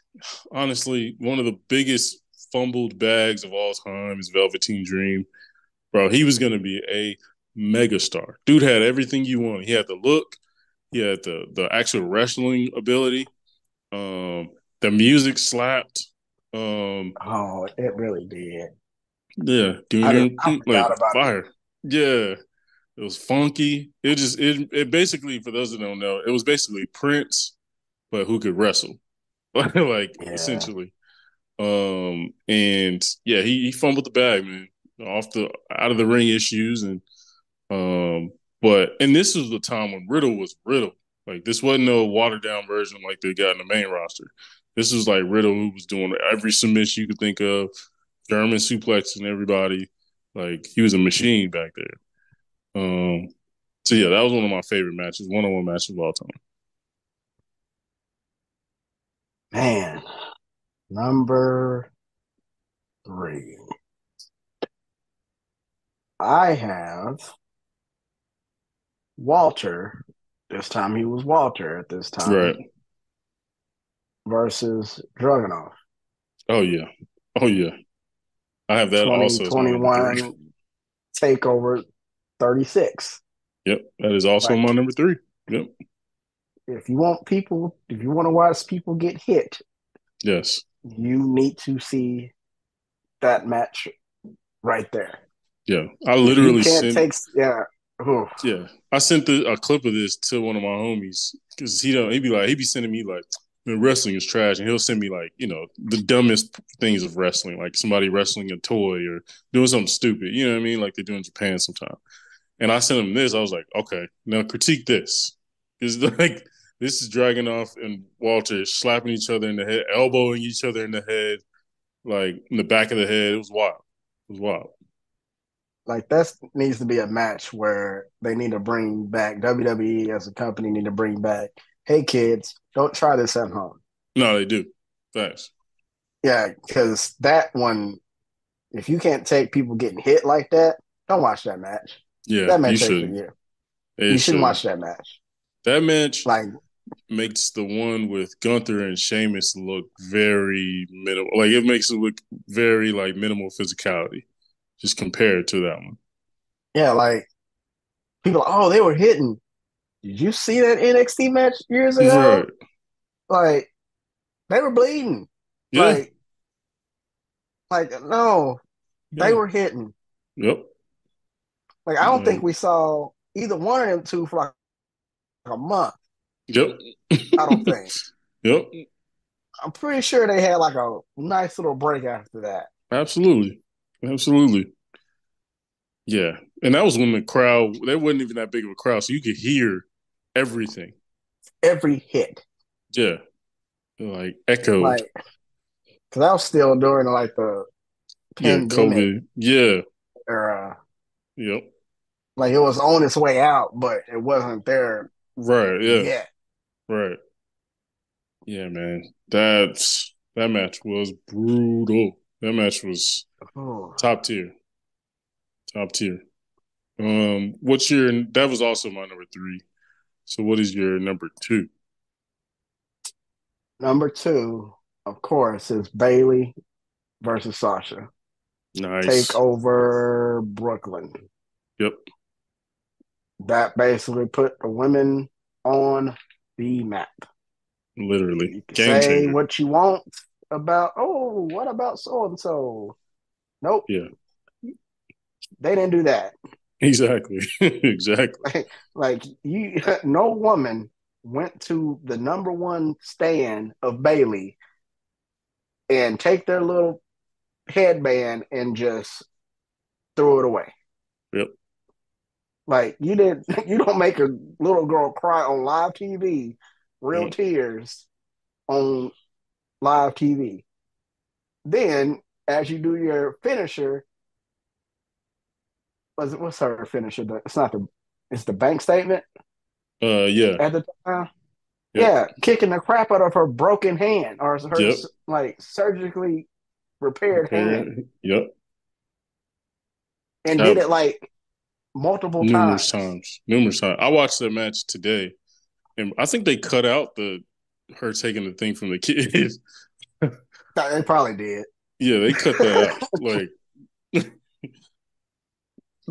honestly one of the biggest fumbled bags of all time is Velveteen Dream. Bro, he was gonna be a megastar. Dude had everything you want. He had the look, he had the the actual wrestling ability. Um, the music slapped. Um, oh, it really did. Yeah, dude, like fire. It. Yeah, it was funky. It just it it basically for those that don't know, it was basically Prince, but who could wrestle, like yeah. essentially. Um, and yeah, he, he fumbled the bag, man, off the out of the ring issues, and um, but and this was the time when Riddle was Riddle. Like this wasn't no watered down version like they got in the main roster. This was like Riddle who was doing every submission you could think of, German suplexing everybody. Like he was a machine back there. Um, so yeah, that was one of my favorite matches, one on one matches of all time. Man, number three. I have Walter. This time he was Walter at this time. Right. Versus Dragunov. Oh yeah. Oh yeah. I have that 20, also. 21 takeover 36. Yep, that is also like, my number three. Yep. If you want people, if you want to watch people get hit, yes, you need to see that match right there. Yeah, I literally you can't sent, take yeah. Yeah, I sent the, a clip of this to one of my homies because he don't. He'd be like, he'd be sending me like, "Man, wrestling is trash," and he'll send me like, you know, the dumbest things of wrestling, like somebody wrestling a toy or doing something stupid. You know what I mean? Like they do in Japan sometimes. And I sent him this. I was like, okay, now critique this. It's like this is Dragunov and Walter slapping each other in the head, elbowing each other in the head, like in the back of the head. It was wild. It was wild. Like that needs to be a match where they need to bring back WWE as a company need to bring back. Hey kids, don't try this at home. No, they do. Thanks. Yeah, because that one, if you can't take people getting hit like that, don't watch that match. Yeah, that match you should. You, you should watch that match. That match like makes the one with Gunther and Sheamus look very minimal. Like it makes it look very like minimal physicality, just compared to that one. Yeah, like people. Oh, they were hitting. Did you see that NXT match years ago? Right. Like they were bleeding. Yeah. Like, like no, yeah. they were hitting. Yep. Like I don't mm-hmm. think we saw either one of them two for like a month. Yep. I don't think. Yep. I'm pretty sure they had like a nice little break after that. Absolutely. Absolutely. Yeah. And that was when the crowd, there wasn't even that big of a crowd. So you could hear everything. Every hit. Yeah. Like echoed. Like, cause I was still during like the pandemic. Yeah, COVID. Yeah. Era. Yep. Like it was on its way out, but it wasn't there. Right. Yeah. Yet. Right. Yeah, man. That's that match was brutal. That match was oh. top tier. Top tier. Um, what's your that was also my number three. So what is your number two? Number two of course, is Bayley versus Sasha. Nice. Take over Brooklyn. Yep. That basically put the women on the map. Literally. Game say changer. what you want about, oh, what about so and so? Nope. Yeah. They didn't do that. Exactly. exactly. Like, like you no woman went to the number one stand of Bayley and take their little headband and just throw it away. Yep. Like you didn't, you don't make a little girl cry on live TV, real tears on live TV. Then as you do your finisher, what's what's her finisher? It's not the it's the bank statement. Uh yeah. At the time. Yep. Yeah, kicking the crap out of her broken hand or her yep. like surgically repaired hand. Yep. And did it like multiple numerous times. times. Numerous times. I watched that match today, and I think they cut out the her taking the thing from the kids. they probably did. Yeah, they cut that out. Like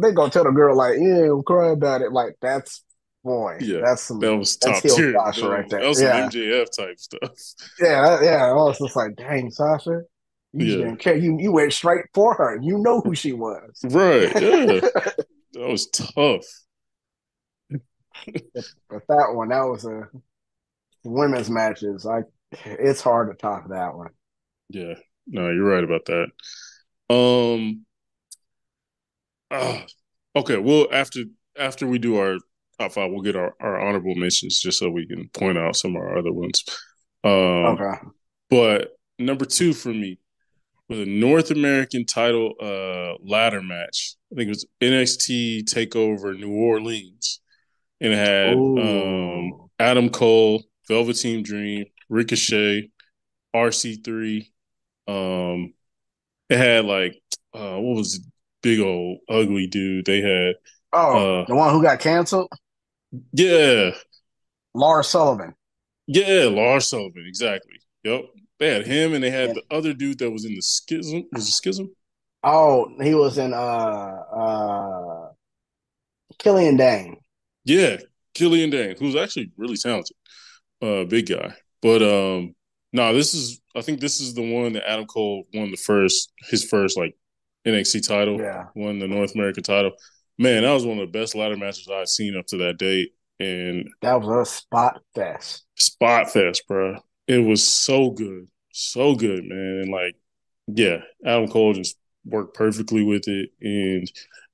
they gonna tell the girl like, yeah, we'll cry about it. Like that's boy, yeah, that's some that was top tier Sasha right there. That was yeah. some MJF type stuff. Yeah, yeah. I was just like, dang, Sasha, you yeah. didn't care. You you went straight for her. You know who she was. Right. Yeah. that was tough. but that one, that was a women's matches. I it's hard to top that one. Yeah. No, you're right about that. Um uh, okay, well after after we do our top five, we'll get our, our honorable mentions just so we can point out some of our other ones. Um, okay. But number two for me, was a North American title uh, ladder match. I think it was NXT Takeover New Orleans, and it had um, Adam Cole, Velveteen Dream, Ricochet, EC3. Um, it had like uh, what was the big old ugly dude? They had oh uh, the one who got canceled. Yeah, Lars Sullivan. Yeah, Lars Sullivan. Exactly. Yep. They had him, and they had yeah. the other dude that was in the schism. Was it schism? Oh, he was in uh uh Killian Dain. Yeah, Killian Dain, who's actually really talented, uh, big guy. But um, no, this is I think this is the one that Adam Cole won the first his first like NXT title. Yeah, won the North American title. Man, that was one of the best ladder matches I've seen up to that date. And that was a spot fest. Spot fest, bro. It was so good so good, man. And like, yeah, Adam Cole just worked perfectly with it. And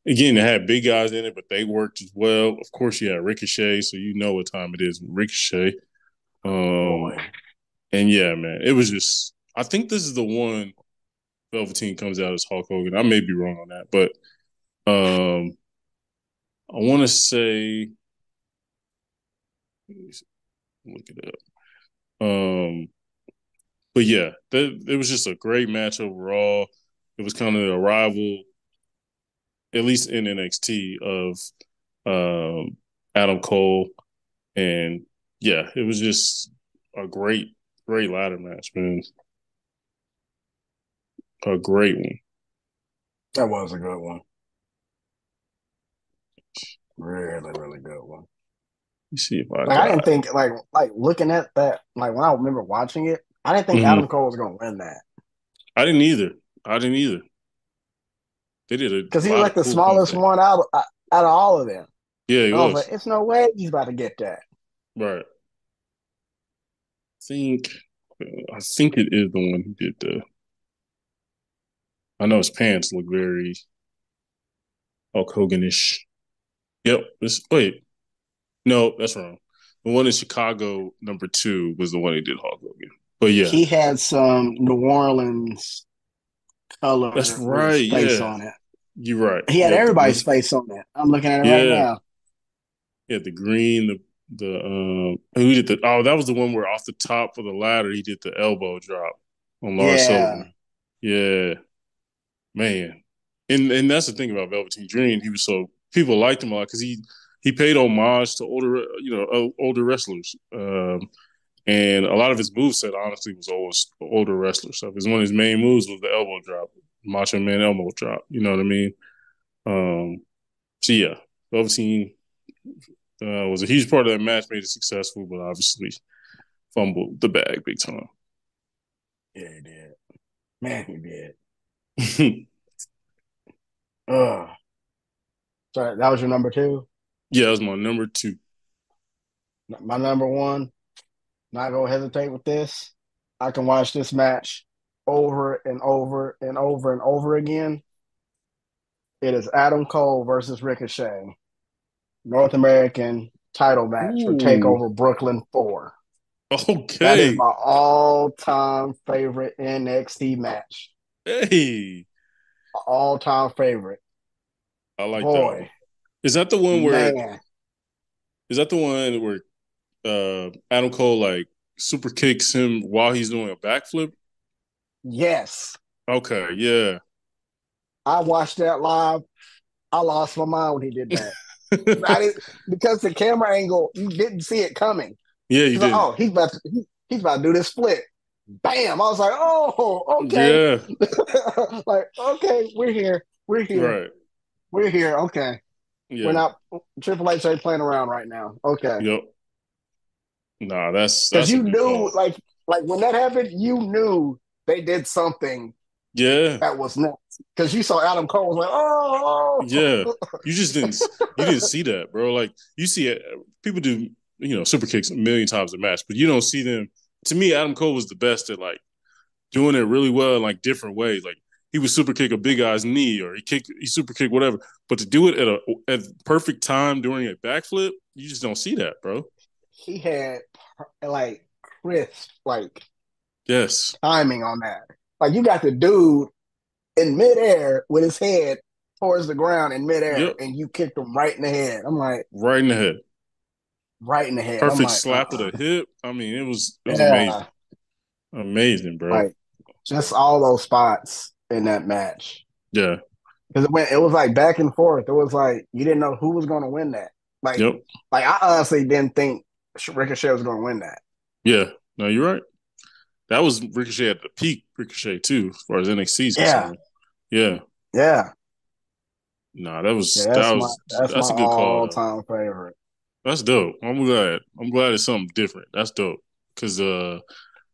again, they had big guys in it, but they worked as well. Of course, you had Ricochet, so you know what time it is Ricochet. Um, and yeah, man, it was just. I think this is the one Velveteen comes out as Hulk Hogan. I may be wrong on that, but um, I want to say, look it up. Um, but yeah, that, it was just a great match overall. It was kind of the arrival, at least in NXT, of um, Adam Cole, and yeah, it was just a great, great ladder match, man. A great one. That was a good one. Really, really good one. You see if I. Like, I didn't think like like looking at that like when I remember watching it, I didn't think mm-hmm. Adam Cole was going to win that. I didn't either. I didn't either. They did it because he was like the cool smallest content. one out of, out of all of them. Yeah, he was. was like, it's no way he's about to get that. Right. I think I think it is the one who did the. I know his pants look very Hulk Hoganish. Yep. This, wait, no, that's wrong. The one in Chicago, number two, was the one he did Hulk Hogan. But yeah, he had some New Orleans color. That's right. Face yeah. on it. You're right. He had yeah, everybody's the, face on it. I'm looking at it yeah. right now. Yeah, the green, the the um who did the oh that was the one where off the top of the ladder he did the elbow drop on Lars yeah. Sullivan. Yeah. Man. And and that's the thing about Velveteen Dream. He was so people liked him a lot because he he paid homage to older you know older wrestlers. Um And a lot of his moveset, honestly, was always older wrestler stuff. His one of his main moves was the elbow drop, Macho Man elbow drop. You know what I mean? Um, so yeah, Velveteen uh, was a huge part of that match, made it successful, but obviously fumbled the bag big time. Yeah, he did. Man, he did. Ugh. Sorry, that was your number two? Yeah, that was my number two. My number one, not gonna hesitate with this. I can watch this match over and over and over and over again. It is Adam Cole versus Ricochet. North American title match Ooh. for Takeover Brooklyn 4. Okay. That is my all time favorite NXT match. Hey. All time favorite. I like Boy. that. Is that the one where Man. is that the one where uh Adam Cole like super kicks him while he's doing a backflip? Yes. Okay, yeah. I watched that live. I lost my mind when he did that. because the camera angle, you didn't see it coming. Yeah, you did. Like, oh, he's about to he, he's about to do this split. Bam! I was like, oh, okay. Yeah. like, okay, we're here. We're here. Right. We're here. Okay. Yeah. We're not Triple H ain't playing around right now. Okay. Yep. Nah, that's because you knew like like when that happened, you knew they did something. Yeah. That was next because you saw Adam Cole was like, oh. Yeah. You just didn't you didn't see that, bro. Like you see it. People do you know super kicks a million times a match, but you don't see them. To me, Adam Cole was the best at like doing it really well in like different ways. Like he would super kick a big guy's knee or he kick he super kick whatever. But to do it at a at perfect time during a backflip, you just don't see that, bro. He had like crisp like yes timing on that. Like you got the dude in midair with his head towards the ground in midair, yep. and you kicked him right in the head. I'm like, right in the head, right in the head. Perfect like, slap to the hip. I mean, it was it was yeah. amazing, amazing, bro. Like just all those spots in that match. Yeah. Because it went, it was like back and forth. It was like you didn't know who was going to win that. Like, yep. like I honestly didn't think Ricochet was going to win that. Yeah, no, you're right. That was Ricochet at the peak. Ricochet too, as far as NXT's yeah. concerned. Yeah, yeah. No, nah, that was yeah, that was my, that's, that's a good call. All time favorite. That's dope. I'm glad. I'm glad it's something different. That's dope. Because uh,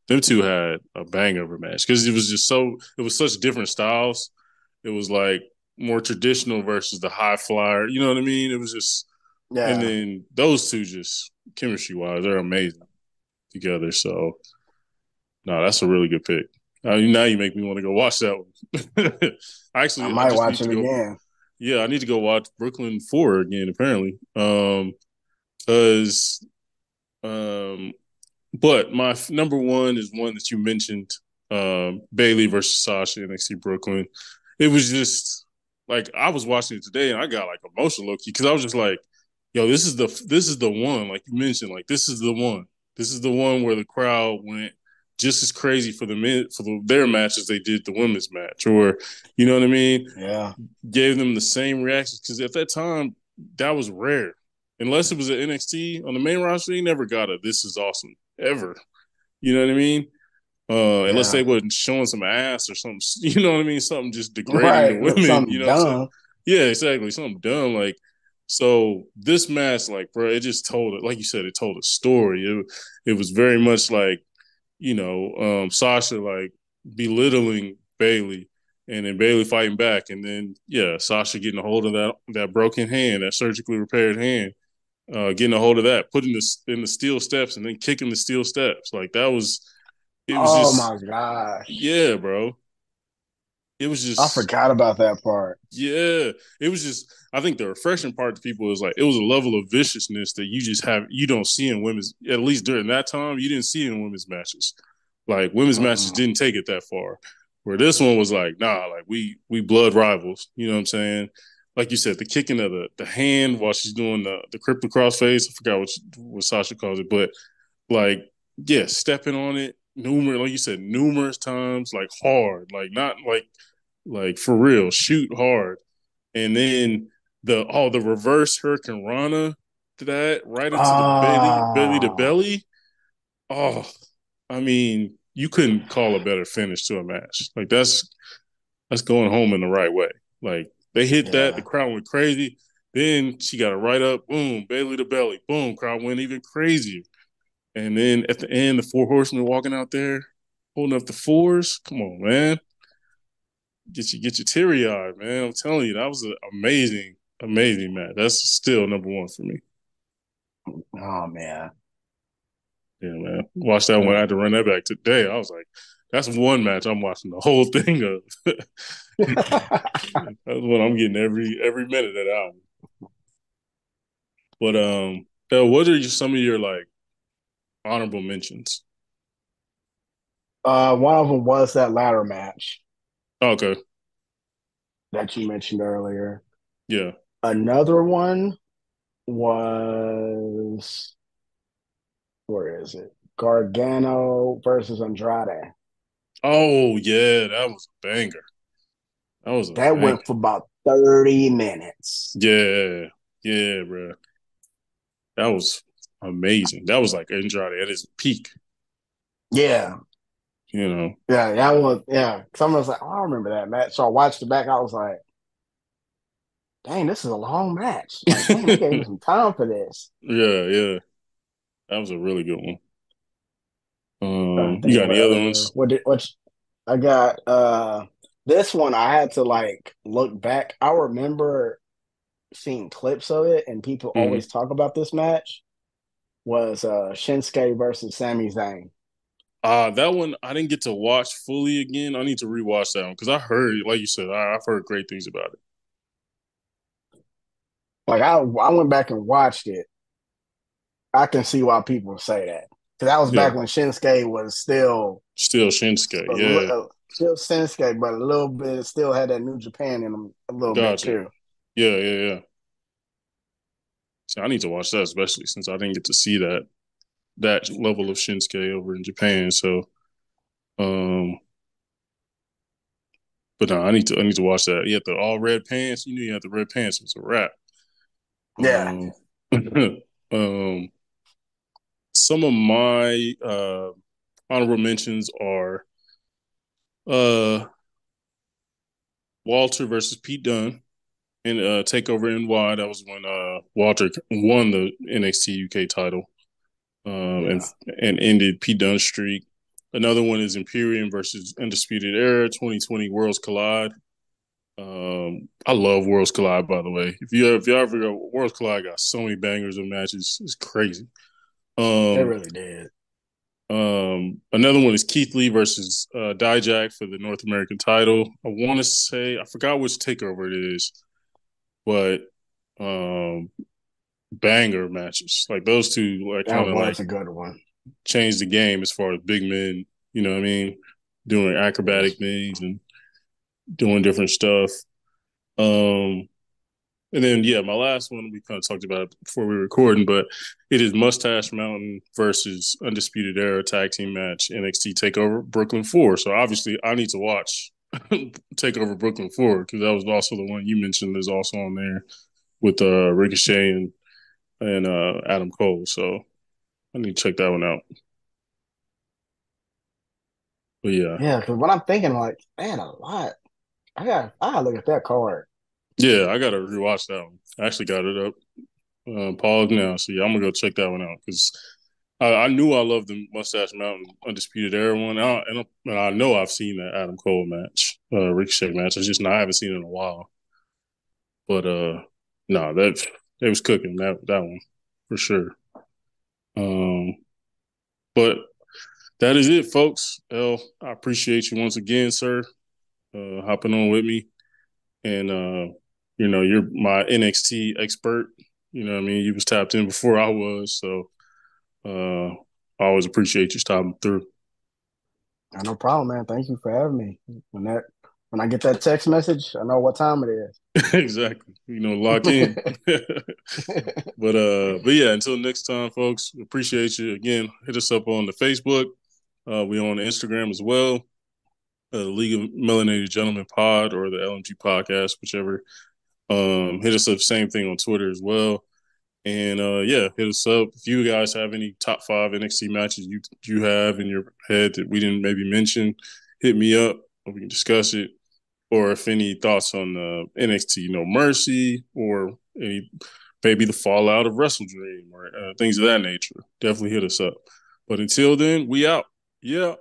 them two had a of a match because it was just so it was such different styles. It was like more traditional versus the high flyer. You know what I mean? It was just yeah. And then those two just chemistry wise, they're amazing together. So no, that's a really good pick. Uh, now you make me want to go watch that one. Actually, I might I watch it go, again. Yeah, I need to go watch Brooklyn Four again. Apparently, um, because um, but my f- number one is one that you mentioned, um, Bayley versus Sasha NXT Brooklyn. It was just like I was watching it today and I got like emotional because I was just like, yo, this is the this is the one, like you mentioned, like this is the one. This is the one where the crowd went just as crazy for the men for the, their match as they did the women's match, or you know what I mean? Yeah, gave them the same reactions because at that time that was rare. Unless it was an NXT on the main roster, he never got a "This is awesome." ever. You know what I mean? Uh, unless they wasn't showing some ass or something, you know what I mean? Something just degrading right. to women, you know. Dumb. Yeah, exactly. Something dumb. Like, so this match, like, bro, it just told it, like you said, it told a story. It it was very much like, you know, um, Sasha like belittling Bayley, and then Bayley fighting back, and then yeah, Sasha getting a hold of that that broken hand, that surgically repaired hand, uh, getting a hold of that, putting this in the steel steps, and then kicking the steel steps. Like that was. It was oh just, my gosh! Yeah, bro. It was just. I forgot about that part. Yeah, it was just. I think the refreshing part to people is like it was a level of viciousness that you just have you don't see in women's. At least during that time, you didn't see in women's matches. Like women's mm matches didn't take it that far. Where this one was like, nah, like we we blood rivals. You know what I'm saying? like you said, the kicking of the, the hand while she's doing the the crippling crossface. I forgot what what Sasha calls it, but like yeah, stepping on it numerous, like you said, numerous times, like hard, like not like like for real, shoot hard, and then the oh the reverse hurricanrana to that right into the belly belly to ah. belly. Oh, I mean, you couldn't call a better finish to a match. Like that's that's going home in the right way. Like they hit yeah. that, the crowd went crazy. Then she got it right up, boom, belly to belly, boom, crowd went even crazier. And then at the end, the four horsemen walking out there, holding up the fours. Come on, man. Get you get your teary eyed, man. I'm telling you, that was an amazing, amazing match. That's still number one for me. Oh man. Yeah, man. Watch that one. I had to run that back today. I was like, that's one match I'm watching the whole thing of. that's what I'm getting every every minute of that album. But um, what are some of your like honorable mentions? Uh, one of them was that ladder match. Okay. That you mentioned earlier. Yeah. Another one was where is it? Gargano versus Andrade. Oh yeah, that was a banger. That was that banger. went for about thirty minutes. Yeah, yeah, bro. That was amazing. That was like Andrade at his peak. Yeah. You know. Yeah, that was yeah. Someone was like, oh, I remember that match. So I watched it back. I was like, dang, this is a long match. Like, dang, they gave me some time for this. Yeah, yeah. That was a really good one. Um, you got any other ones? What did what I got uh this one I had to like look back. I remember seeing clips of it and people mm-hmm. always talk about this match was uh Shinsuke versus Sami Zayn. Uh that one I didn't get to watch fully again. I need to rewatch that one because I heard, like you said, I, have heard great things about it. Like I I went back and watched it. I can see why people say that. Cause that was yeah. back when Shinsuke was still still Shinsuke, yeah. Little, still Shinsuke, but a little bit still had that New Japan in him a little gotcha. bit too. Yeah, yeah, yeah. See, I need to watch that, especially since I didn't get to see that that level of Shinsuke over in Japan. So, um, but no, I need to I need to watch that. You had the all red pants. You knew you had the red pants. It was a wrap. Yeah. Um, um some of my uh, honorable mentions are uh, Walter versus Pete Dunne in uh, Takeover NY. That was when uh, Walter won the NXT UK title um, yeah. and and ended Pete Dunne's streak. Another one is Imperium versus Undisputed Era 2020 Worlds Collide. Um, I love Worlds Collide, by the way. If you if you ever go, Worlds Collide got so many bangers of matches, it's crazy. Um, they really did. Um, another one is Keith Lee versus uh, Dijak for the North American title. I want to say I forgot which takeover it is, but um, banger matches like those two like kind of like a good one. Changed the game as far as big men. You know what I mean? Doing acrobatic things and doing different stuff. Um, and then, yeah, my last one we kind of talked about it before we were recording, but it is Mustache Mountain versus Undisputed Era tag team match NXT Takeover Brooklyn Four. So obviously, I need to watch Takeover Brooklyn Four because that was also the one you mentioned is also on there with uh, Ricochet and and uh, Adam Cole. So I need to check that one out. But yeah, yeah. Because what I'm thinking, like, man, a lot. I got. I gotta look at that card. Yeah, I gotta rewatch that one. I actually got it up. Uh, pause now. So yeah, I'm gonna go check that one out because I, I, knew I loved the Mustache Mountain Undisputed Era one, and I, and I know I've seen that Adam Cole match, uh, Ricochet match. It's just not, I haven't seen it in a while. But uh, no, that it was cooking that that one for sure. Um, but that is it, folks. L, I appreciate you once again, sir, uh, hopping on with me, and uh, you know, you're my NXT expert. You know I mean? You was tapped in before I was. So uh I always appreciate you stopping through. No problem, man. Thank you for having me. When that when I get that text message, I know what time it is. exactly. You know, lock in. but uh but yeah, until next time, folks, appreciate you. Again, hit us up on the Facebook. Uh we on Instagram as well. Uh, the League of Melanated Gentlemen Pod or the LMG Podcast, whichever um, hit us up, same thing on Twitter as well. And uh, yeah, hit us up if you guys have any top five NXT matches you you have in your head that we didn't maybe mention. Hit me up. We can discuss it. Or if any thoughts on uh, NXT No Mercy or any maybe the fallout of WrestleDream or uh, things of that nature, definitely hit us up. But until then, we out. Yeah.